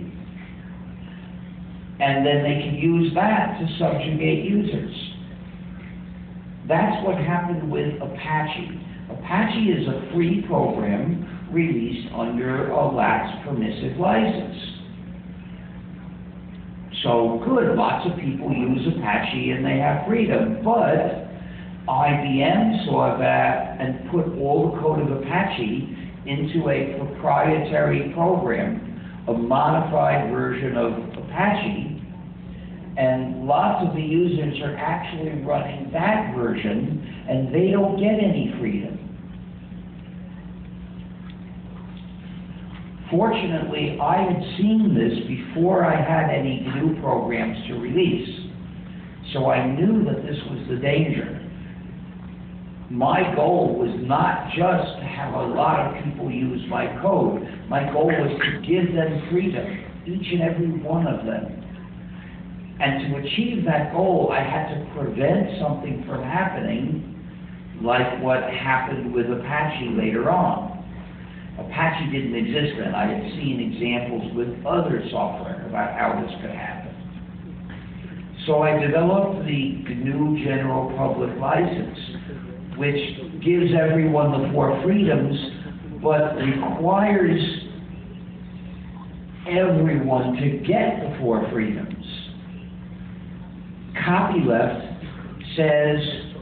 And then they can use that to subjugate users. That's what happened with Apache. Apache is a free program released under a lax permissive license. So good, lots of people use Apache and they have freedom, but IBM saw that and put all the code of Apache into a proprietary program, a modified version of Apache, and lots of the users are actually running that version, and they don't get any freedom. Fortunately, I had seen this before I had any new programs to release, so I knew that this was the danger. My goal was not just to have a lot of people use my code. My goal was to give them freedom, each and every one of them. And to achieve that goal, I had to prevent something from happening like what happened with Apache later on. Apache didn't exist then. I had seen examples with other software about how this could happen. So I developed the GNU General Public License, which gives everyone the four freedoms, but requires everyone to get the four freedoms. Copyleft says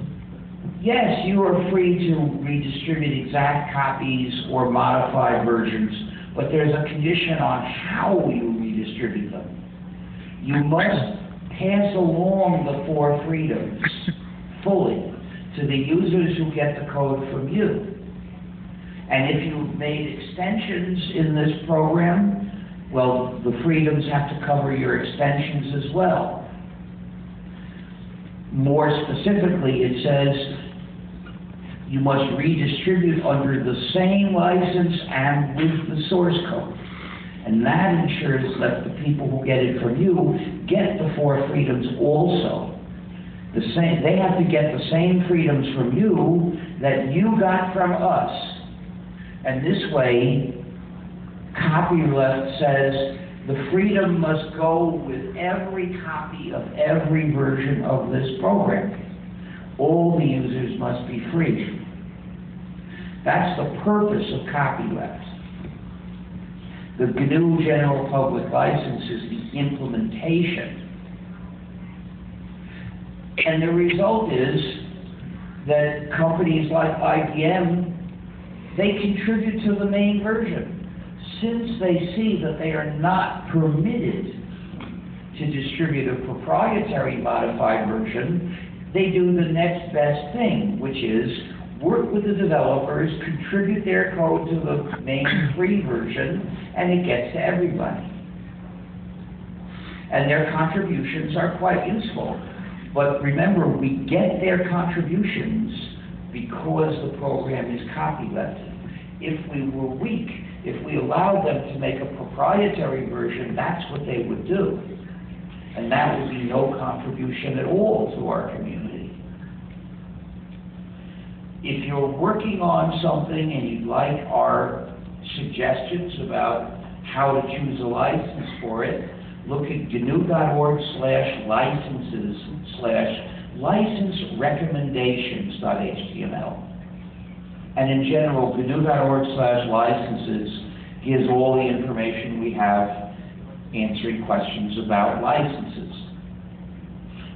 Yes, you are free to redistribute exact copies or modified versions, but there's a condition on how you redistribute them. You must pass along the four freedoms fully to the users who get the code from you. And if you've made extensions in this program, well, the freedoms have to cover your extensions as well. More specifically, it says you must redistribute under the same license and with the source code. And that ensures that the people who get it from you get the four freedoms also. The same, they have to get the same freedoms from you that you got from us. And this way, copyleft says the freedom must go with every copy of every version of this program. All the users must be free. That's the purpose of copyleft. The GNU General Public License is the implementation. And the result is that companies like IBM, they contribute to the main version since they see that they are not permitted to distribute a proprietary modified version, they do the next best thing, which is work with the developers, contribute their code to the main free version, and it gets to everybody. And their contributions are quite useful. But remember, we get their contributions because the program is copylefted. If we were weak, if we allowed them to make a proprietary version, that's what they would do. And that would be no contribution at all to our community if you're working on something and you'd like our suggestions about how to choose a license for it, look at gnu.org slash licenses slash license recommendations.html. And in general, gnu.org slash licenses gives all the information we have answering questions about licenses.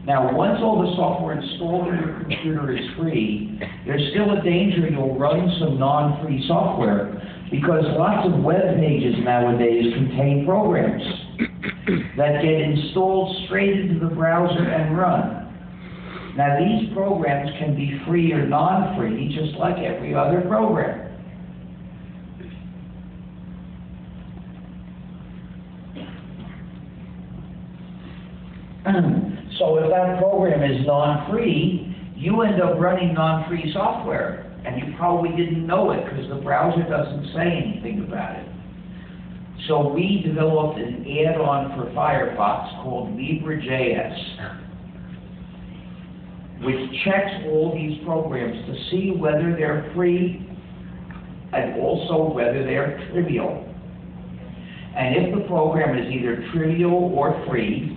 Now, once all the software installed on your computer is free, there's still a danger you'll run some non-free software because lots of web pages nowadays contain programs that get installed straight into the browser and run. Now, these programs can be free or non-free, just like every other program. Hmm. So if that program is non-free, you end up running non-free software, and you probably didn't know it because the browser doesn't say anything about it. So we developed an add-on for Firefox called LibreJS, which checks all these programs to see whether they're free and also whether they're trivial. And if the program is either trivial or free,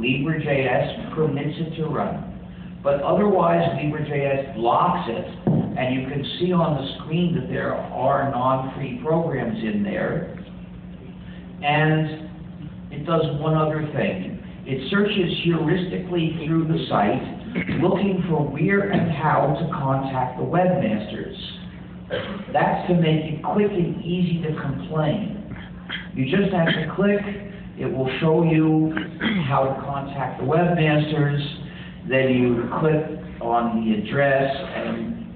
LibreJS permits it to run. But otherwise, LibreJS blocks it, and you can see on the screen that there are non-free programs in there. And it does one other thing. It searches heuristically through the site looking for where and how to contact the webmasters. That's to make it quick and easy to complain. You just have to click, it will show you how to contact the webmasters, then you click on the address and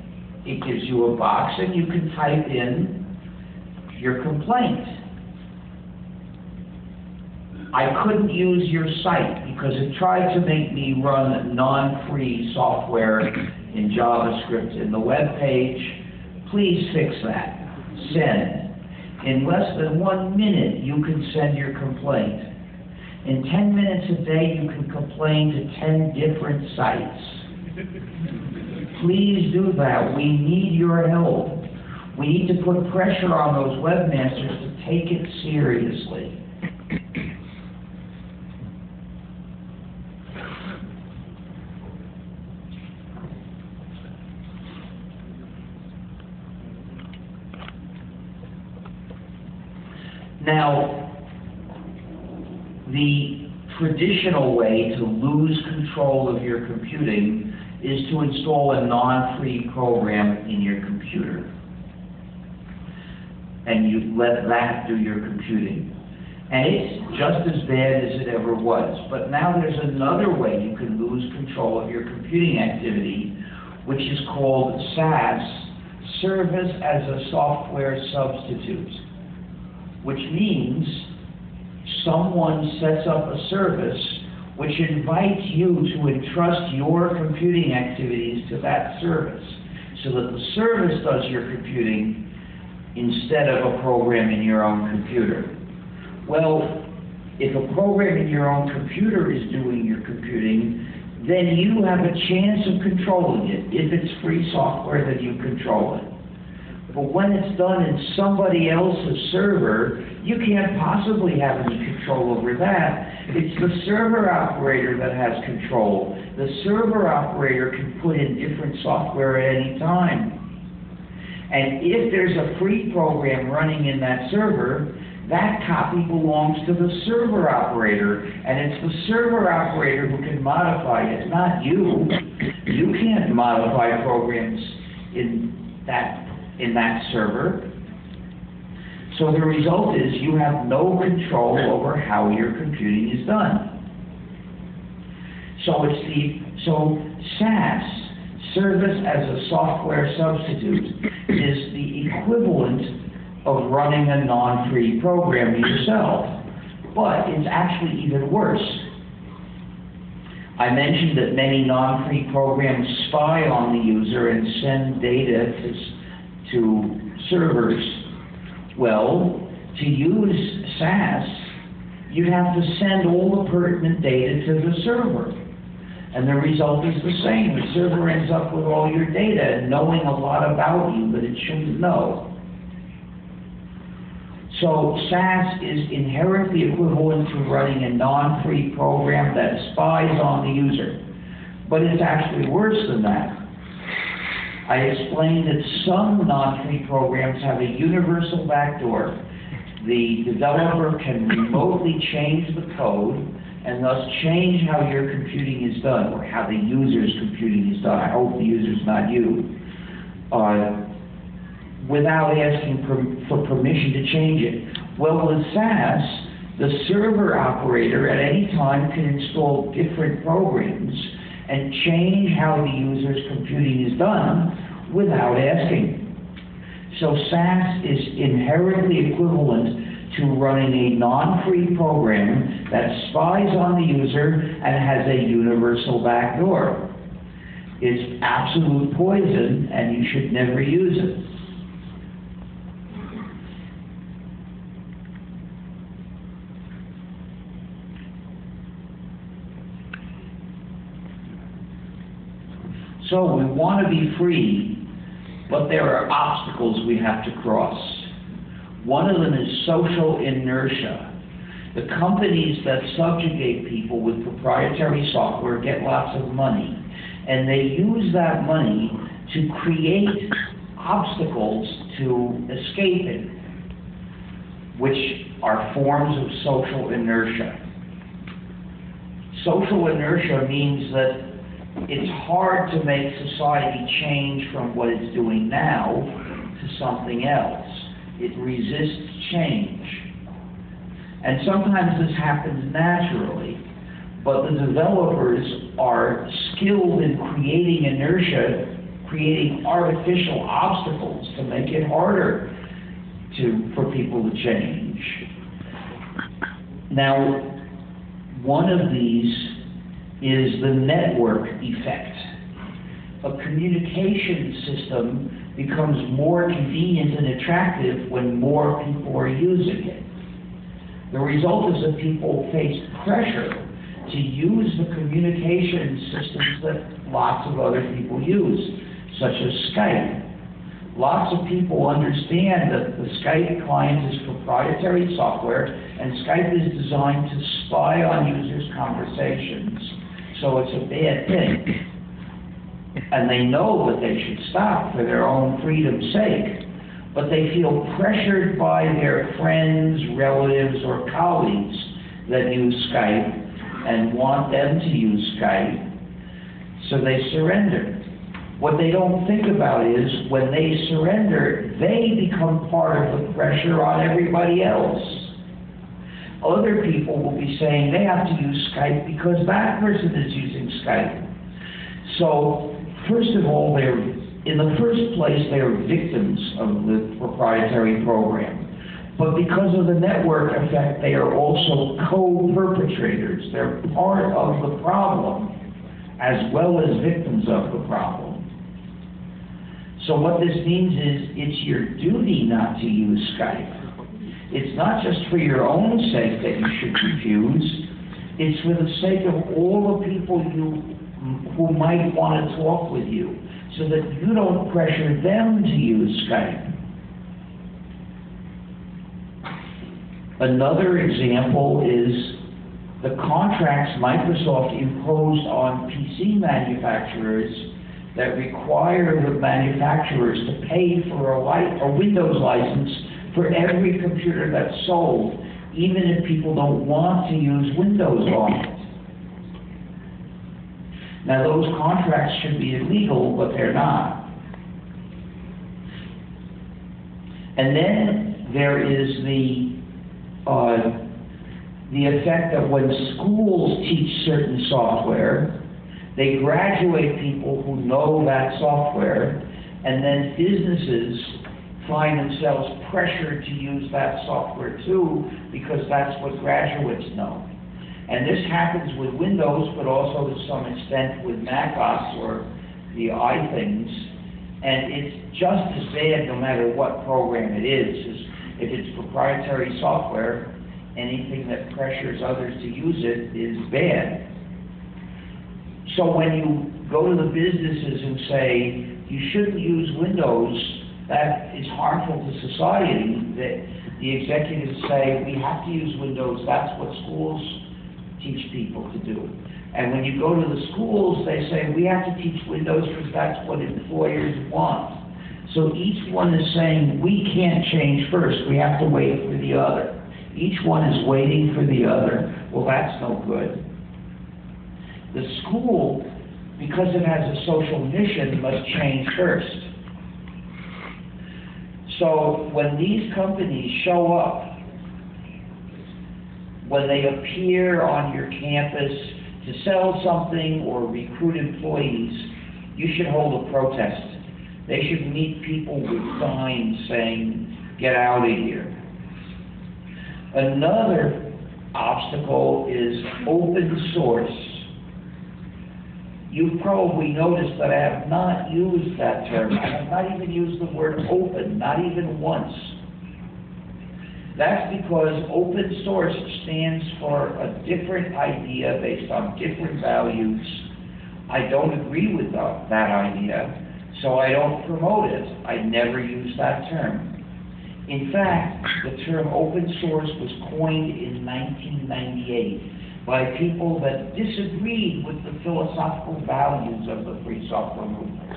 it gives you a box and you can type in your complaint. I couldn't use your site because it tried to make me run non-free software in JavaScript in the web page. Please fix that. Send. In less than one minute, you can send your complaint. In 10 minutes a day, you can complain to 10 different sites. Please do that. We need your help. We need to put pressure on those webmasters to take it seriously. Now, the traditional way to lose control of your computing is to install a non-free program in your computer. And you let that do your computing. And it's just as bad as it ever was. But now there's another way you can lose control of your computing activity, which is called SaaSS, Service as a Software Substitute which means someone sets up a service which invites you to entrust your computing activities to that service so that the service does your computing instead of a program in your own computer. Well, if a program in your own computer is doing your computing, then you have a chance of controlling it. If it's free software, then you control it. But when it's done in somebody else's server, you can't possibly have any control over that. It's the server operator that has control. The server operator can put in different software at any time. And if there's a free program running in that server, that copy belongs to the server operator, and it's the server operator who can modify it, not you. You can't modify programs in that in that server. So the result is you have no control over how your computing is done. So it's the so SaaSS service as a software substitute is the equivalent of running a non-free program yourself, but it's actually even worse. I mentioned that many non-free programs spy on the user and send data to to servers. Well, to use SaaSS, you have to send all the pertinent data to the server. And the result is the same. The server ends up with all your data, knowing a lot about you that it shouldn't know. So SaaSS is inherently equivalent to running a non-free program that spies on the user. But it's actually worse than that. I explained that some non-free programs have a universal backdoor. The developer can remotely change the code and thus change how your computing is done or how the user's computing is done. I hope the user's not you. Uh, without asking per, for permission to change it. Well, with SaaSS, the server operator at any time can install different programs and change how the user's computing is done without asking. So SaaSS is inherently equivalent to running a non-free program that spies on the user and has a universal backdoor. It's absolute poison and you should never use it. So we want to be free, but there are obstacles we have to cross. One of them is social inertia. The companies that subjugate people with proprietary software get lots of money, and they use that money to create obstacles to escaping, which are forms of social inertia. Social inertia means that it's hard to make society change from what it's doing now to something else. It resists change. And sometimes this happens naturally, but the developers are skilled in creating inertia, creating artificial obstacles to make it harder to, for people to change. Now, one of these is the network effect. A communication system becomes more convenient and attractive when more people are using it. The result is that people face pressure to use the communication systems that lots of other people use, such as Skype. Lots of people understand that the Skype client is proprietary software and Skype is designed to spy on users' conversations, so it's a bad thing. And they know that they should stop for their own freedom's sake, but they feel pressured by their friends, relatives, or colleagues that use Skype and want them to use Skype, so they surrender. What they don't think about is when they surrender, they become part of the pressure on everybody else. Other people will be saying they have to use Skype because that person is using Skype. So, first of all, they're, in the first place, they are victims of the proprietary program. But because of the network effect, they are also co-perpetrators. They're part of the problem as well as victims of the problem. So what this means is it's your duty not to use Skype. It's not just for your own sake that you should refuse. It's for the sake of all the people you who might want to talk with you, so that you don't pressure them to use Skype. Another example is the contracts Microsoft imposed on PC manufacturers that require the manufacturers to pay for a, a Windows license for every computer that's sold, even if people don't want to use Windows on it. Now, those contracts should be illegal, but they're not. And then there is the uh, the effect that when schools teach certain software, they graduate people who know that software, and then businesses find themselves pressured to use that software too, because that's what graduates know. And this happens with Windows, but also to some extent with Mac OS or the iThings. And it's just as bad no matter what program it is. If it's proprietary software, anything that pressures others to use it is bad. So when you go to the businesses and say, you shouldn't use Windows, that is harmful to society, that the executives say, we have to use Windows, that's what schools teach people to do. And when you go to the schools, they say, we have to teach Windows because that's what employers want. So each one is saying, we can't change first, we have to wait for the other. Each one is waiting for the other. Well, that's no good. The school, because it has a social mission, must change first. So when these companies show up, when they appear on your campus to sell something or recruit employees, you should hold a protest. They should meet people with signs saying, get out of here. Another obstacle is open source You've probably noticed that I have not used that term. I have not even used the word open, not even once. That's because open source stands for a different idea based on different values. I don't agree with that, that idea, so I don't promote it. I never use that term. In fact, the term open source was coined in 1998 by people that disagreed with the philosophical values of the free software movement.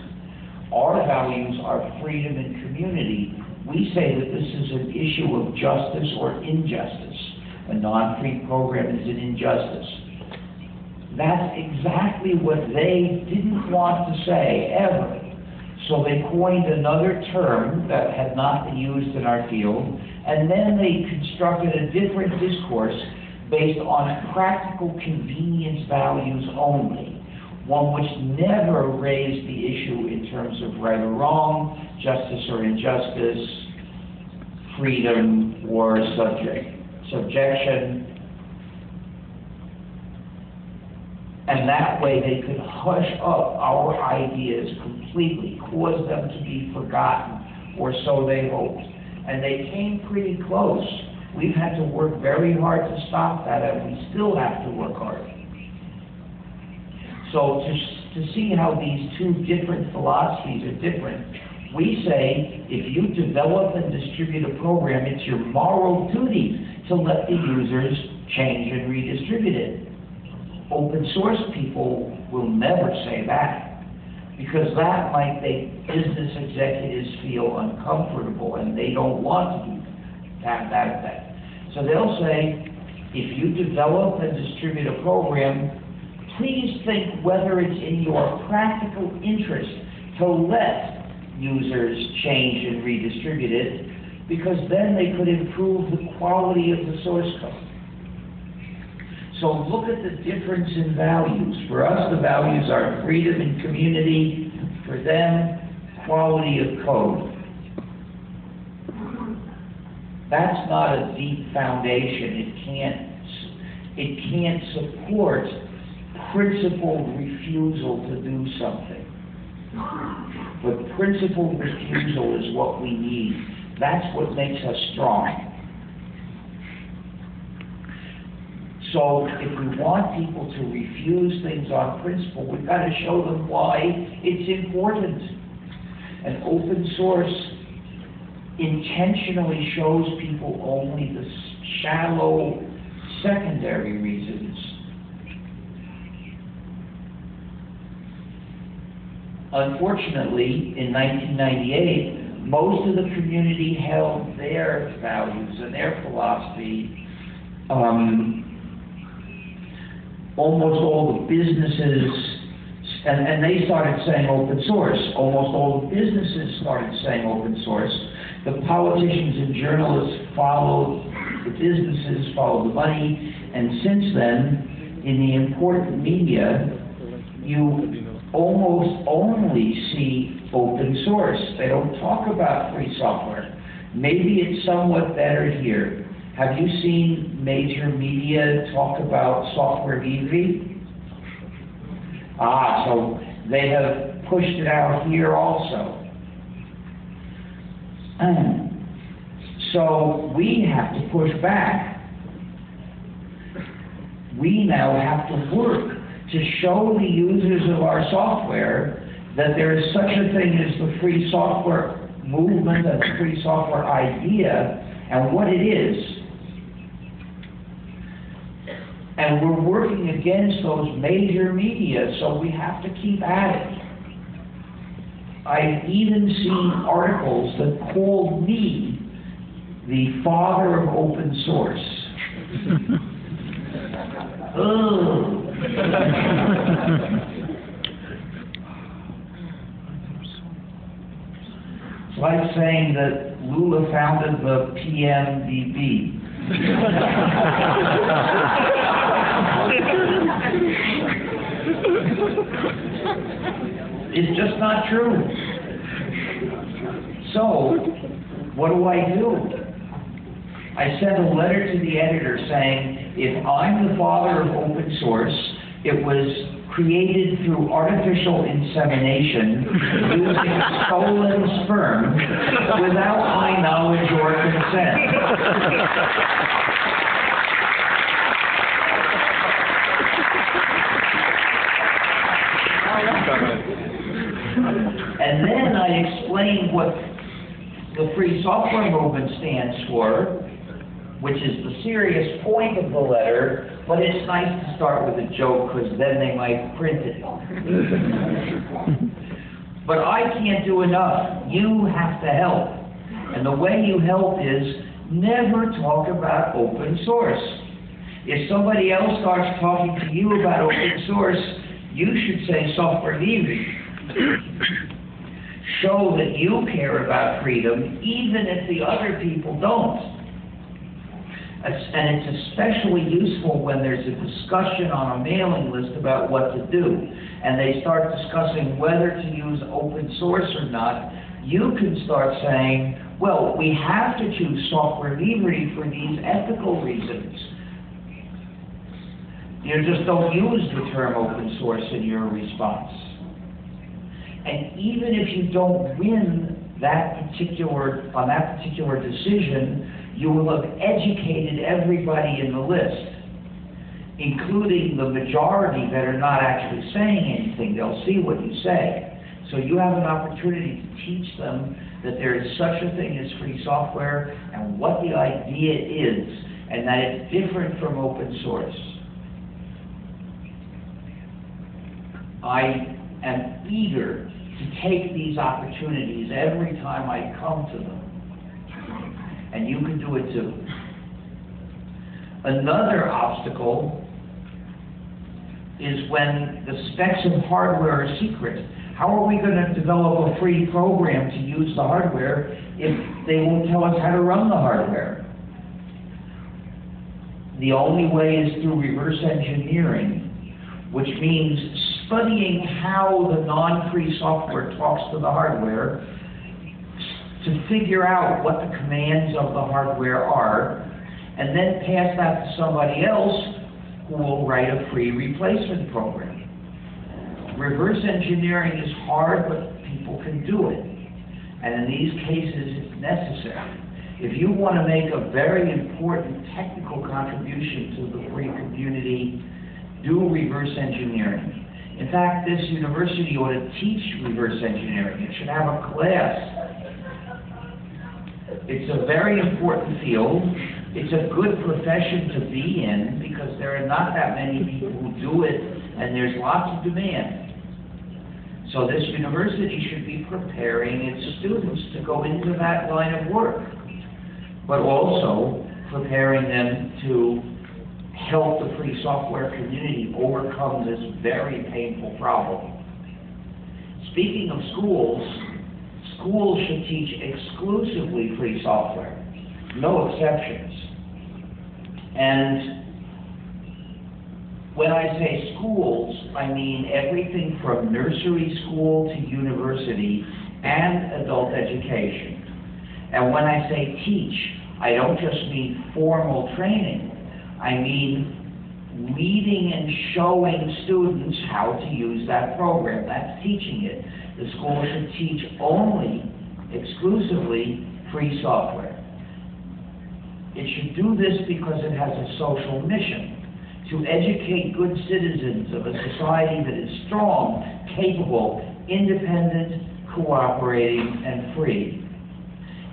Our values are freedom and community. We say that this is an issue of justice or injustice. A non-free program is an injustice. That's exactly what they didn't want to say, ever. So they coined another term that had not been used in our field, and then they constructed a different discourse based on practical convenience values only, one which never raised the issue in terms of right or wrong, justice or injustice, freedom or subject, subjection. And that way they could hush up our ideas completely, cause them to be forgotten, or so they hoped. And they came pretty close. We've had to work very hard to stop that, and we still have to work hard. So to, to see how these two different philosophies are different, we say if you develop and distribute a program, it's your moral duty to let the users change and redistribute it. Open source people will never say that because that might make business executives feel uncomfortable and they don't want to have that effect. So they'll say, if you develop and distribute a program, please think whether it's in your practical interest to let users change and redistribute it, because then they could improve the quality of the source code. So look at the difference in values. For us, the values are freedom and community. For them, quality of code. That's not a deep foundation. It can't, it can't support principled refusal to do something. But principled refusal is what we need. That's what makes us strong. So if we want people to refuse things on principle, we've got to show them why it's important. And open source intentionally shows people only the shallow secondary reasons. Unfortunately, in 1998, most of the community held their values and their philosophy. Um, almost all the businesses, and, and they started saying open source. Almost all the businesses started saying open source. The politicians and journalists followed the businesses, followed the money, and since then, in the important media, you almost only see open source. They don't talk about free software. Maybe it's somewhat better here. Have you seen major media talk about software VV? Ah, so they have pushed it out here also. Um, so we have to push back. We now have to work to show the users of our software that there is such a thing as the free software movement and the free software idea and what it is. And we're working against those major media, so we have to keep at it. I've even seen articles that called me the father of open source. Ugh. it's like saying that Lula founded the PMDB. It's just not true. So, what do I do? I sent a letter to the editor saying, if I'm the father of open source, it was created through artificial insemination using stolen sperm without my knowledge or consent. And then I explained what the free software movement stands for, which is the serious point of the letter, but it's nice to start with a joke because then they might print it. but I can't do enough. You have to help. And the way you help is never talk about open source. If somebody else starts talking to you about open source, you should say software libre. Show that you care about freedom, even if the other people don't. And it's especially useful when there's a discussion on a mailing list about what to do, and they start discussing whether to use open source or not, you can start saying, well, we have to choose software libre for these ethical reasons. You just don't use the term open source in your response. And even if you don't win that particular, on that particular decision, you will have educated everybody in the list, including the majority that are not actually saying anything. They'll see what you say. So you have an opportunity to teach them that there is such a thing as free software and what the idea is, and that it's different from open source. I am eager to take these opportunities every time I come to them. And you can do it too. Another obstacle is when the specs of hardware are secret. How are we going to develop a free program to use the hardware if they won't tell us how to run the hardware? The only way is through reverse engineering, which means studying how the non-free software talks to the hardware to figure out what the commands of the hardware are, and then pass that to somebody else who will write a free replacement program. Reverse engineering is hard, but people can do it. And in these cases, it's necessary. If you want to make a very important technical contribution to the free community, do reverse engineering. In fact, this university ought to teach reverse engineering. It should have a class. It's a very important field. It's a good profession to be in because there are not that many people who do it, and there's lots of demand. So this university should be preparing its students to go into that line of work, but also preparing them to help the free software community overcome this very painful problem. Speaking of schools, schools should teach exclusively free software, no exceptions. And when I say schools, I mean everything from nursery school to university and adult education. And when I say teach, I don't just mean formal training. I mean leading and showing students how to use that program. That's teaching it. The school should teach only, exclusively, free software. It should do this because it has a social mission to educate good citizens of a society that is strong, capable, independent, cooperating, and free.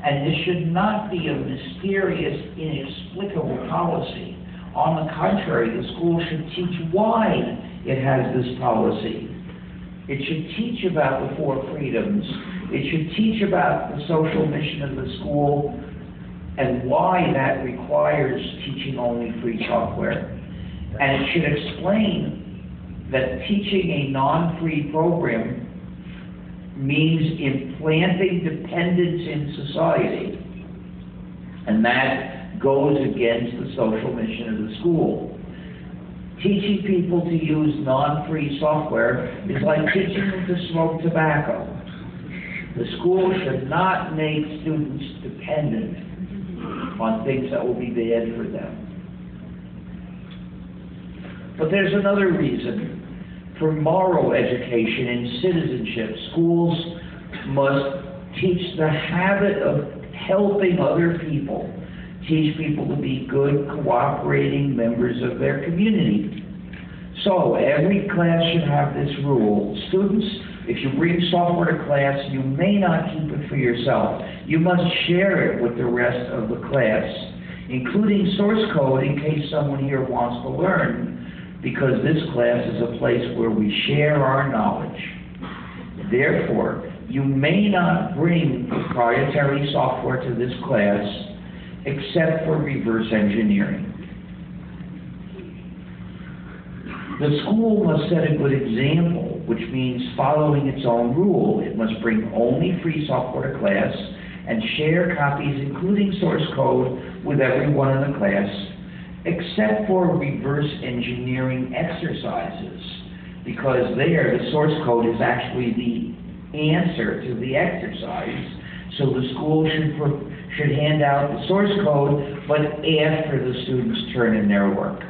And this should not be a mysterious, inexplicable policy. On the contrary, the school should teach why it has this policy. It should teach about the four freedoms. It should teach about the social mission of the school and why that requires teaching only free software. And it should explain that teaching a non-free program means implanting dependence in society. And that goes against the social mission of the school. Teaching people to use non-free software is like teaching them to smoke tobacco. The school should not make students dependent on things that will be bad for them. But there's another reason. For moral education and citizenship, schools must teach the habit of helping other people, teach people to be good, cooperating members of their community. So every class should have this rule. Students, if you bring software to class, you may not keep it for yourself. You must share it with the rest of the class, including source code in case someone here wants to learn because this class is a place where we share our knowledge. Therefore, you may not bring proprietary software to this class except for reverse engineering. The school must set a good example, which means following its own rule. It must bring only free software to class and share copies, including source code, with everyone in the class, except for reverse engineering exercises, because there the source code is actually the answer to the exercise. So the school should, should hand out the source code, but after the students turn in their work.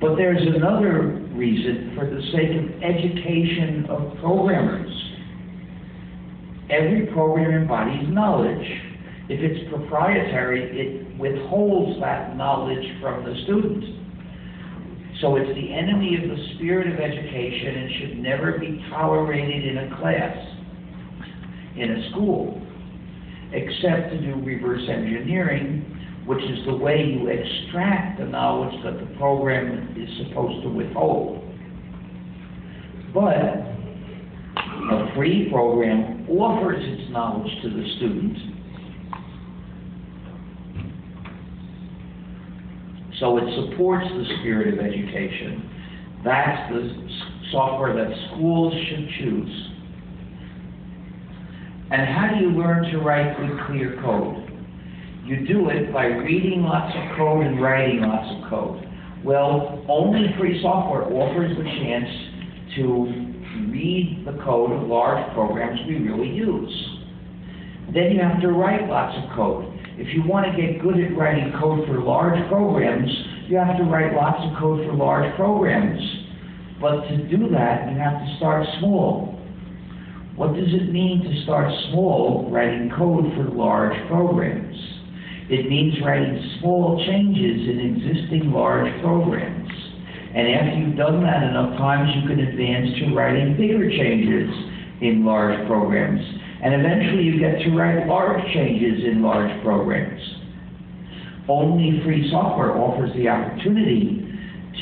But there's another reason for the sake of education of programmers. Every program embodies knowledge. If it's proprietary, it withholds that knowledge from the student. So it's the enemy of the spirit of education and should never be tolerated in a class, in a school, except to do reverse engineering which is the way you extract the knowledge that the program is supposed to withhold. But a free program offers its knowledge to the student. So it supports the spirit of education. That's the software that schools should choose. And how do you learn to write good, clear code? You do it by reading lots of code and writing lots of code. Well, only free software offers the chance to read the code of large programs we really use. Then you have to write lots of code. If you want to get good at writing code for large programs, you have to write lots of code for large programs. But to do that, you have to start small. What does it mean to start small writing code for large programs? It means writing small changes in existing large programs. And after you've done that enough times, you can advance to writing bigger changes in large programs. And eventually you get to write large changes in large programs. Only free software offers the opportunity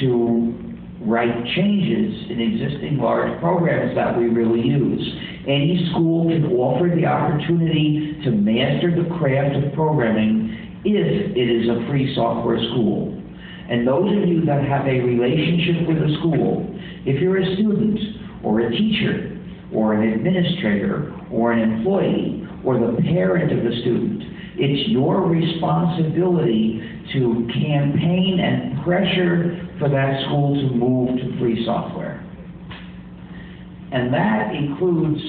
to write changes in existing large programs that we really use. Any school can offer the opportunity to master the craft of programming if it is a free software school. And those of you that have a relationship with a school, if you're a student or a teacher or an administrator or an employee or the parent of the student, it's your responsibility to campaign and pressure for that school to move to free software. And that includes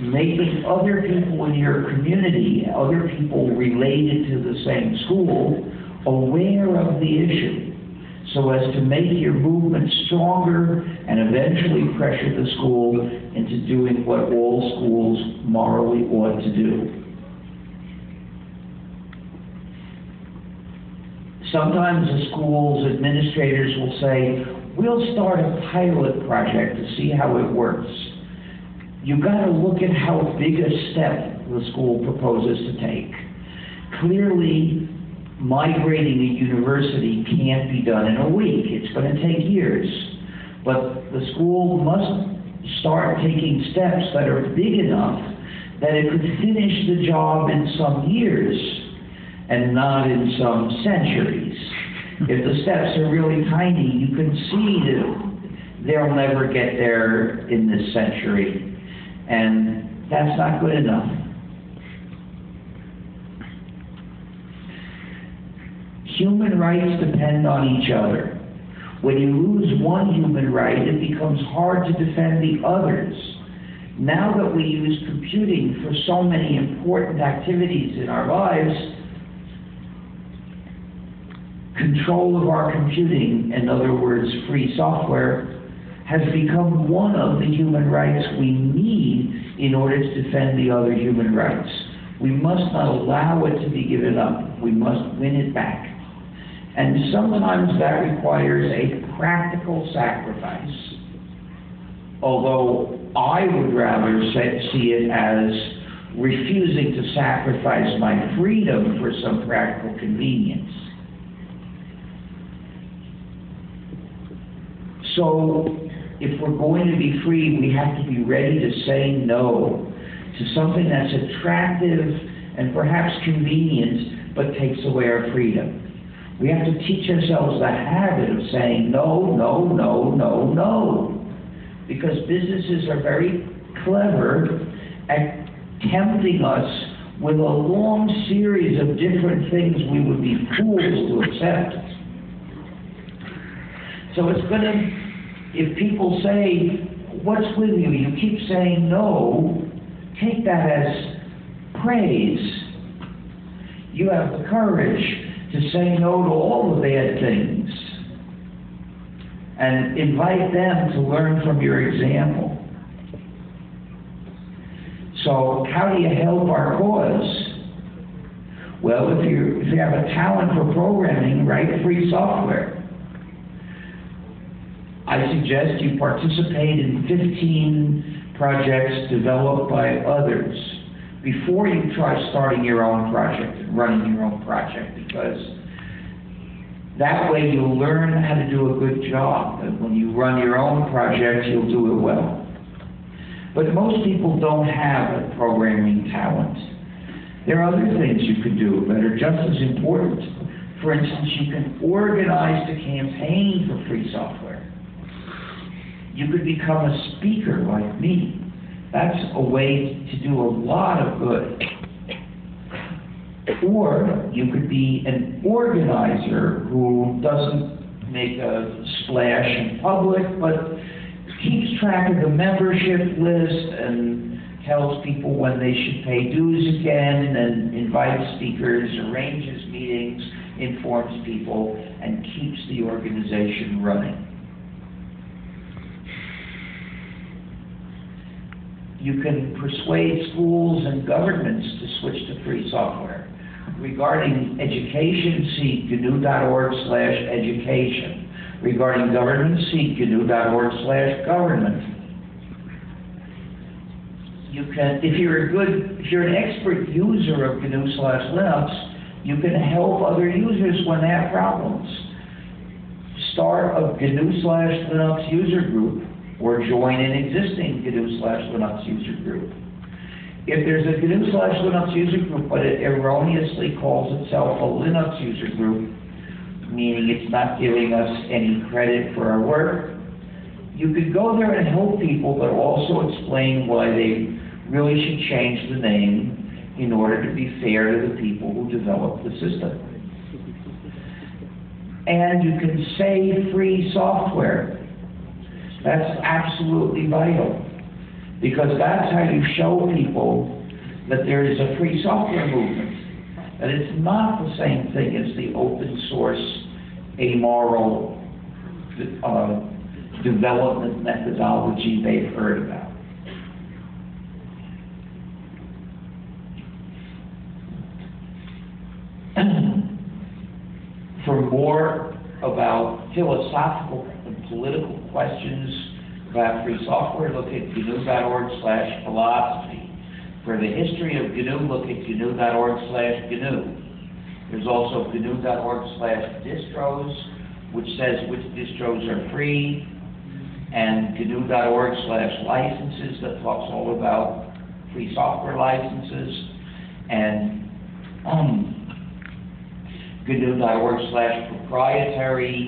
making other people in your community, other people related to the same school, aware of the issue so as to make your movement stronger and eventually pressure the school into doing what all schools morally ought to do. Sometimes the school's administrators will say, we'll start a pilot project to see how it works you've got to look at how big a step the school proposes to take. Clearly, migrating a university can't be done in a week. It's going to take years. But the school must start taking steps that are big enough that it could finish the job in some years and not in some centuries. If the steps are really tiny, you can see that they'll never get there in this century. And that's not good enough. Human rights depend on each other. When you lose one human right, it becomes hard to defend the others. Now that we use computing for so many important activities in our lives, control of our computing, in other words, free software, has become one of the human rights we need in order to defend the other human rights. We must not allow it to be given up. We must win it back. And sometimes that requires a practical sacrifice. Although I would rather see it as refusing to sacrifice my freedom for some practical convenience. So if we're going to be free, we have to be ready to say no to something that's attractive and perhaps convenient, but takes away our freedom. We have to teach ourselves the habit of saying no, no, no, no, no. Because businesses are very clever at tempting us with a long series of different things we would be fools to accept. So it's going to, if people say, what's with you? You keep saying no, take that as praise. You have the courage to say no to all the bad things and invite them to learn from your example. So how do you help our cause? Well, if you, if you have a talent for programming, write free software. I suggest you participate in 15 projects developed by others before you try starting your own project, and running your own project, because that way you'll learn how to do a good job. And when you run your own project, you'll do it well. But most people don't have a programming talent. There are other things you could do that are just as important. For instance, you can organize the campaign for free software. You could become a speaker like me. That's a way to do a lot of good. Or you could be an organizer who doesn't make a splash in public, but keeps track of the membership list and tells people when they should pay dues again and invites speakers, arranges meetings, informs people, and keeps the organization running. You can persuade schools and governments to switch to free software. Regarding education, see gnu.org slash education regarding government, see gnu.org slash government. You can, if you're a good, if you're an expert user of GNU slash Linux, you can help other users when they have problems. Start a GNU slash Linux user group or join an existing GNU slash Linux user group. If there's a GNU slash Linux user group, but it erroneously calls itself a Linux user group, meaning it's not giving us any credit for our work. You could go there and help people, but also explain why they really should change the name in order to be fair to the people who developed the system. And you can say free software. That's absolutely vital because that's how you show people that there is a free software movement. That it's not the same thing as the open source amoral uh, development methodology they've heard about. For more about philosophical and political questions about free software, look at gnu.org slash philosophy. For the history of GNU, look at gnu.org slash GNU. There's also gnu.org slash distros, which says which distros are free, and gnu.org slash licenses that talks all about free software licenses, and um, gnu.org slash proprietary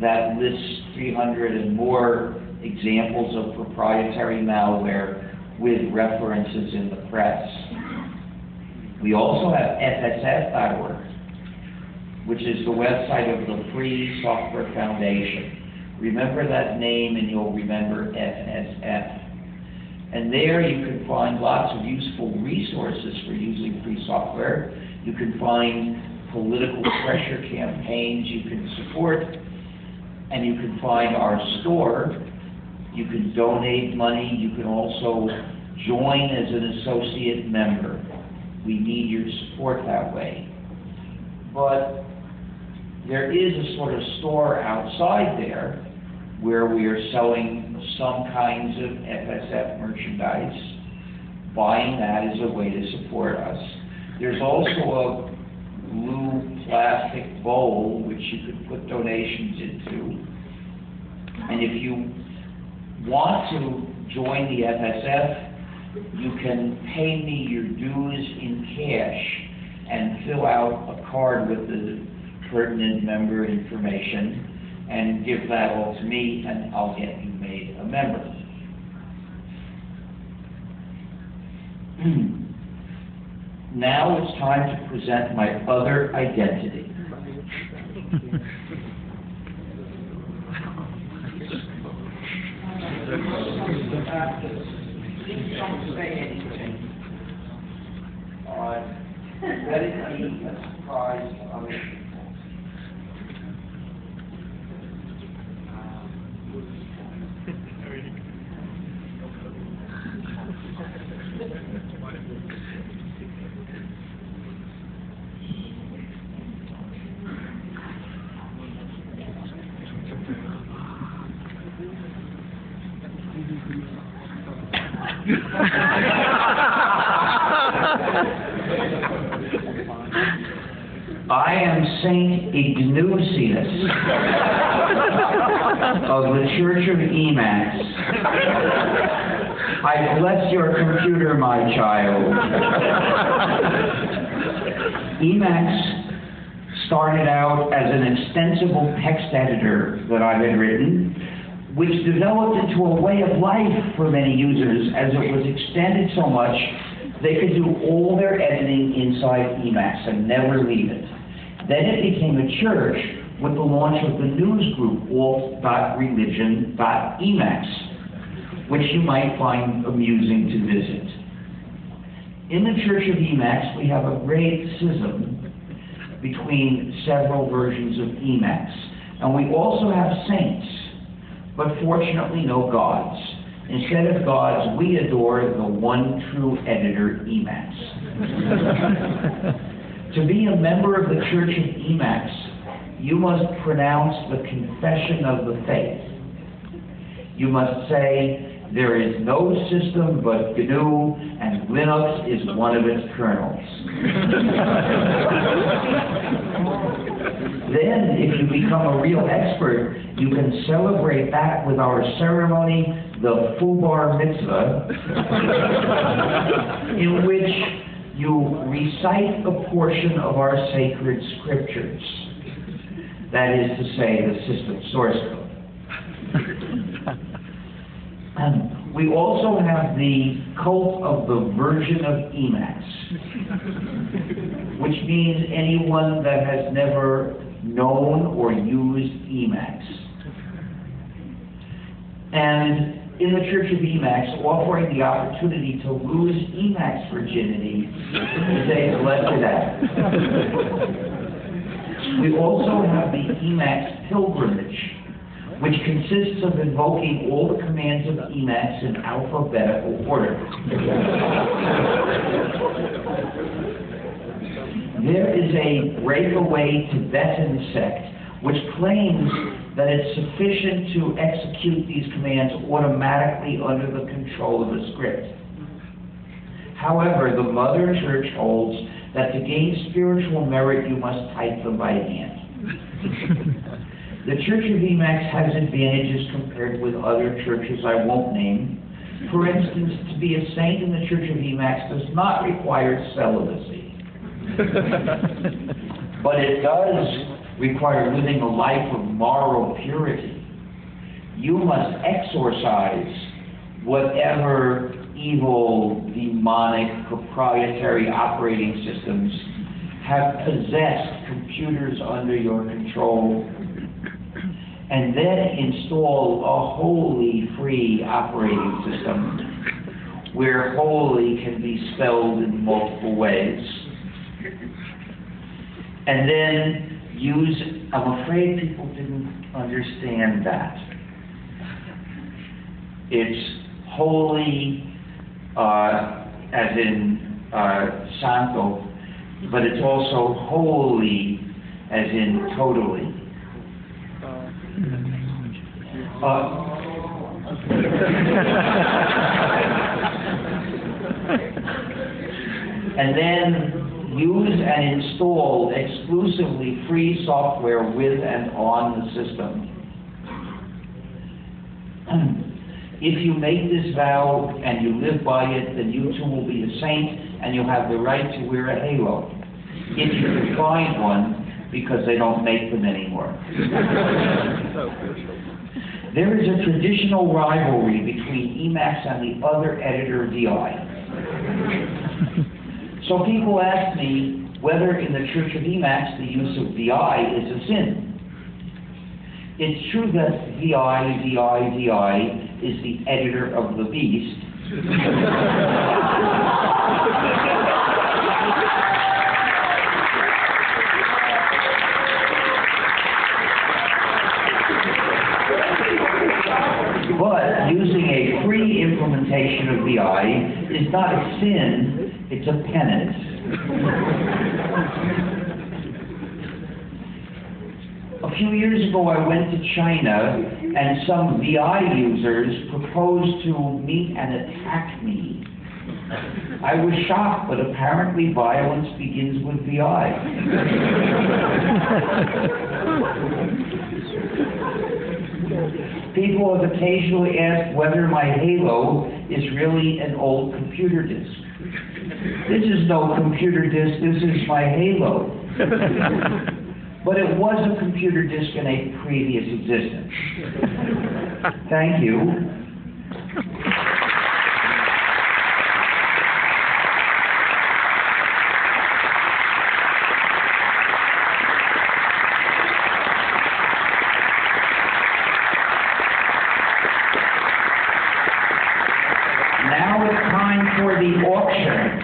that lists 300 and more examples of proprietary malware with references in the press. We also have fsf.org, which is the website of the Free Software Foundation. Remember that name and you'll remember FSF. And there you can find lots of useful resources for using free software. You can find political pressure campaigns you can support, and you can find our store. You can donate money. You can also join as an associate member. We need your support that way. But there is a sort of store outside there where we are selling some kinds of FSF merchandise. Buying that is a way to support us. There's also a blue plastic bowl which you could put donations into. And if you want to join the FSF, you can pay me your dues in cash and fill out a card with the pertinent member information and give that all to me, and I'll get you made a member. Hmm. Now it's time to present my other identity. Don't say anything. Let it be a surprise to I am Saint Ignucius of the Church of Emacs. I bless your computer, my child. Emacs started out as an extensible text editor that I had written, which developed into a way of life for many users as it was extended so much they could do all their editing inside Emacs and never leave it. Then it became a church with the launch of the news group alt.religion.emacs, which you might find amusing to visit. In the Church of Emacs, we have a great schism between several versions of Emacs, and we also have saints, but fortunately no gods. Instead of gods, we adore the one true editor, Emacs. To be a member of the Church of Emacs, you must pronounce the confession of the faith. You must say, there is no system but GNU, and Linux is one of its kernels. then, if you become a real expert, you can celebrate that with our ceremony, the Fubar Mitzvah, in which you recite a portion of our sacred scriptures. That is to say, the system source code. And we also have the cult of the Virgin of Emacs, which means anyone that has never known or used Emacs. And in the Church of Emacs, offering the opportunity to lose Emacs virginity is a blessed act. We also have the Emacs pilgrimage, which consists of invoking all the commands of Emacs in alphabetical order. There is a breakaway Tibetan sect which claims that it's sufficient to execute these commands automatically under the control of the script. However, the Mother Church holds that to gain spiritual merit, you must type them by hand. the Church of Emacs has advantages compared with other churches I won't name. For instance, to be a saint in the Church of Emacs does not require celibacy. but it does require living a life of moral purity. You must exorcise whatever evil, demonic, proprietary operating systems have possessed computers under your control, and then install a wholly free operating system where holy can be spelled in multiple ways. And then use, I'm afraid people didn't understand that. It's holy, uh, as in uh, santo, but it's also holy, as in totally. Uh, and then use and install exclusively free software with and on the system. If you make this vow and you live by it, then you too will be a saint and you'll have the right to wear a halo. If you can find one, because they don't make them anymore. There is a traditional rivalry between Emacs and the other editor VI. So people ask me whether in the Church of Emacs the use of VI is a sin. It's true that VI, VI, VI is the editor of the beast. But using a free implementation of VI is not a sin, it's a penance. A few years ago, I went to China, and some VI users proposed to meet and attack me. I was shocked, but apparently violence begins with VI. People have occasionally asked whether my Halo is really an old computer disk. This is no computer disk, this is my Halo. But it was a computer disk in a previous existence. Thank you. Now it's time for the auction.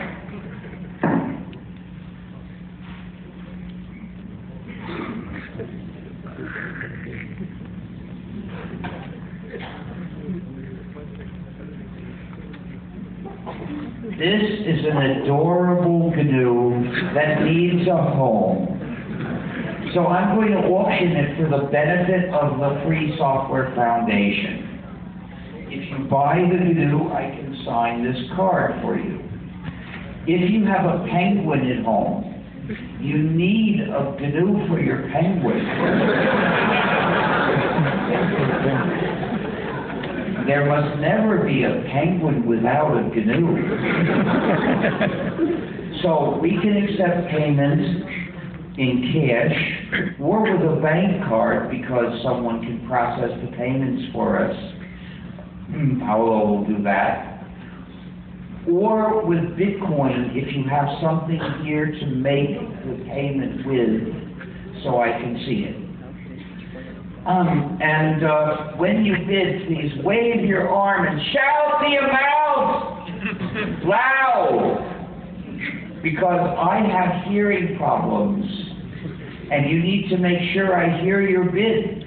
This is an adorable GNU that needs a home. So I'm going to auction it for the benefit of the Free Software Foundation. If you buy the GNU, I can sign this card for you. If you have a penguin at home, you need a GNU for your penguin. There must never be a penguin without a GNU. So we can accept payments in cash or with a bank card because someone can process the payments for us. Hmm, Paolo will do that. Or with Bitcoin, if you have something here to make the payment with, so I can see it. Um, and uh, when you bid, please wave your arm and shout the amount loud, because I have hearing problems, and you need to make sure I hear your bid.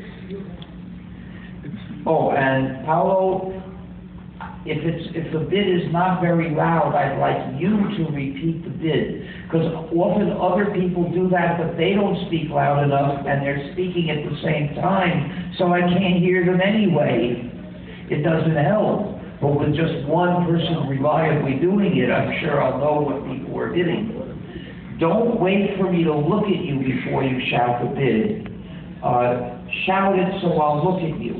Oh, and Paolo, if it's, if the bid is not very loud, I'd like you to repeat the bid. Because often other people do that, but they don't speak loud enough, and they're speaking at the same time, so I can't hear them anyway. It doesn't help. But with just one person reliably doing it, I'm sure I'll know what people are bidding. Don't wait for me to look at you before you shout the bid. Uh, shout it so I'll look at you.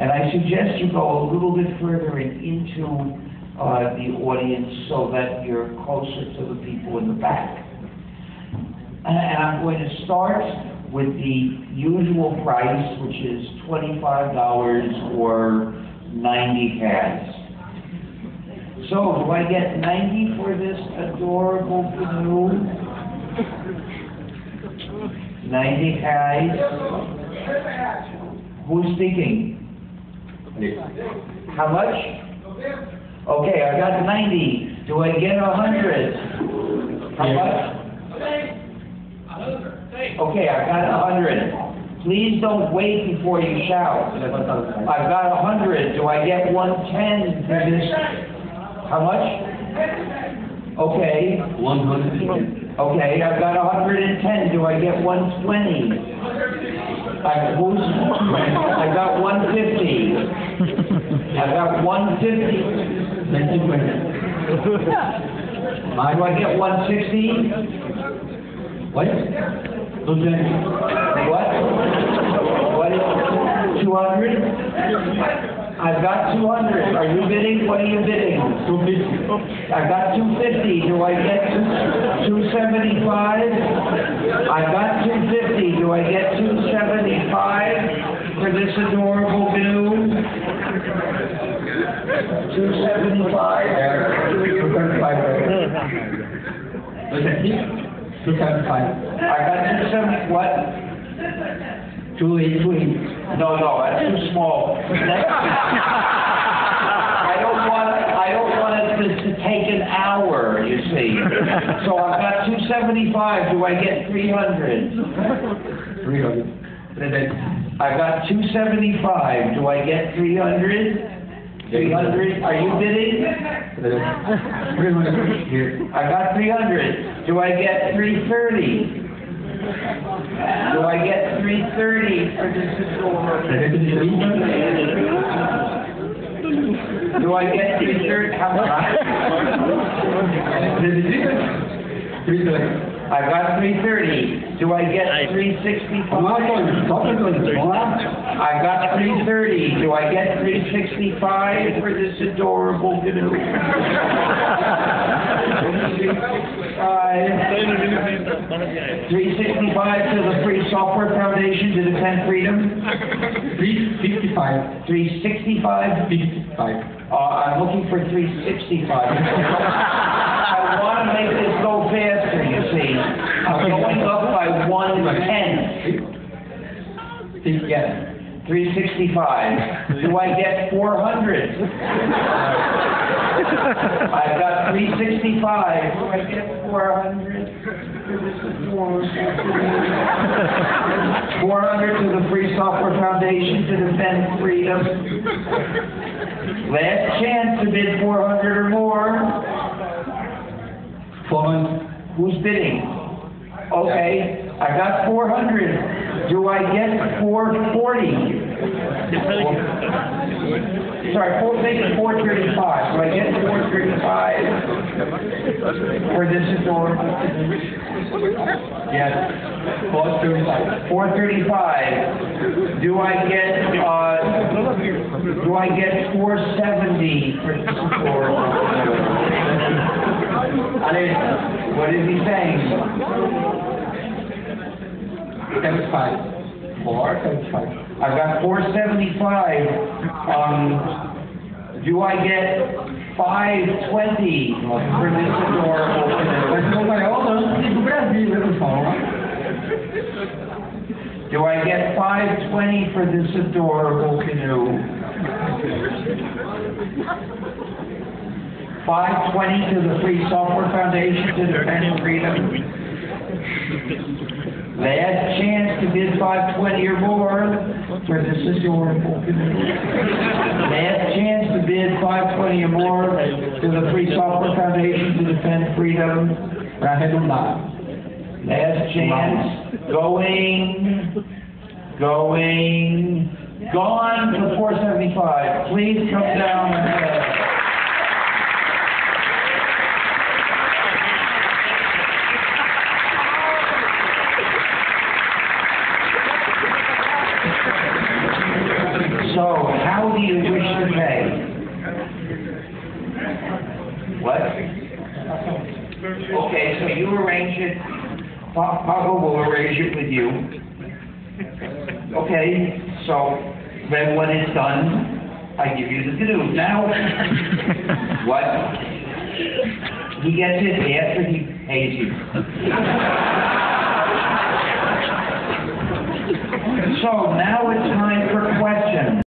And I suggest you go a little bit further in, into uh, the audience so that you're closer to the people in the back. And, and I'm going to start with the usual price, which is $25 or 90 cads. So, do I get 90 for this adorable GNU? 90 cads? Who's speaking? How much? Okay, I got 90. Do I get 100? How much? Okay, I got 100. Please don't wait before you shout. I've got 100. Do I get 110 for this? How much? Okay. 100. Okay, I've got 110. Do I get 120? I, who's, I got 150. I got 150. Uh, do I get 160? What? What? What is 200? I've got 200. Are you bidding? What are you bidding? 250. I've got 250. Do I get 275? I've got 250. Do I get 275 for this adorable balloon? 275. 275. I got 275. What? Two eight. No, no, that's too small. I don't want, I don't want it to, take an hour, you see. So I've got two seventy-five, do I get three hundred? Three hundred. I've got two seventy-five, do I get three hundred? Three hundred, are you bidding? Three hundred. Here. I got three hundred, do I get three thirty? Do I get three thirty for this adorable? Do I get three thirty, how much? Three thirty. I got three thirty, do I get three Vamos sixty-five? lá, Tony. Toca, Tony. Vamos lá. I got three thirty, do I get three sixty-five for this adorable GNU? 365 to the Free Software Foundation to defend freedom. 355. 365. 365. Uh, I'm looking for 365. I want to make this go faster, you see. I'm going up by one tenth. Yeah. 365. Do I get 400? I've got 365. Do I get 400? 400 to the Free Software Foundation to defend freedom. Last chance to bid 400 or more. Fun. Who's bidding? Okay. I got four hundred. Do I get four forty? Sorry, four, make it four thirty-five. Do I get four thirty-five for this adorable? Yes. Four thirty-five. Four thirty-five. Do I get, uh, do I get four seventy for this adorable? What is he saying? Seventy-five. Four seventy-five. I've got four seventy-five. Um, do I get five twenty for this adorable do I get five twenty for this adorable GNU? Five twenty to the Free Software Foundation to defend freedom. Last chance to bid five twenty or more for adorable GNU. Last chance to bid five twenty or more to the Free Software Foundation to defend freedom. Arredondar. Last chance, going, going, gone to four seventy-five. Please come down and, how do you wish to pay? What? Okay, so you arrange it, Pa- Paco will arrange it with you. Okay, so then when it's done, I give you the GNU. Now, what? He gets it after he pays you. So now it's time for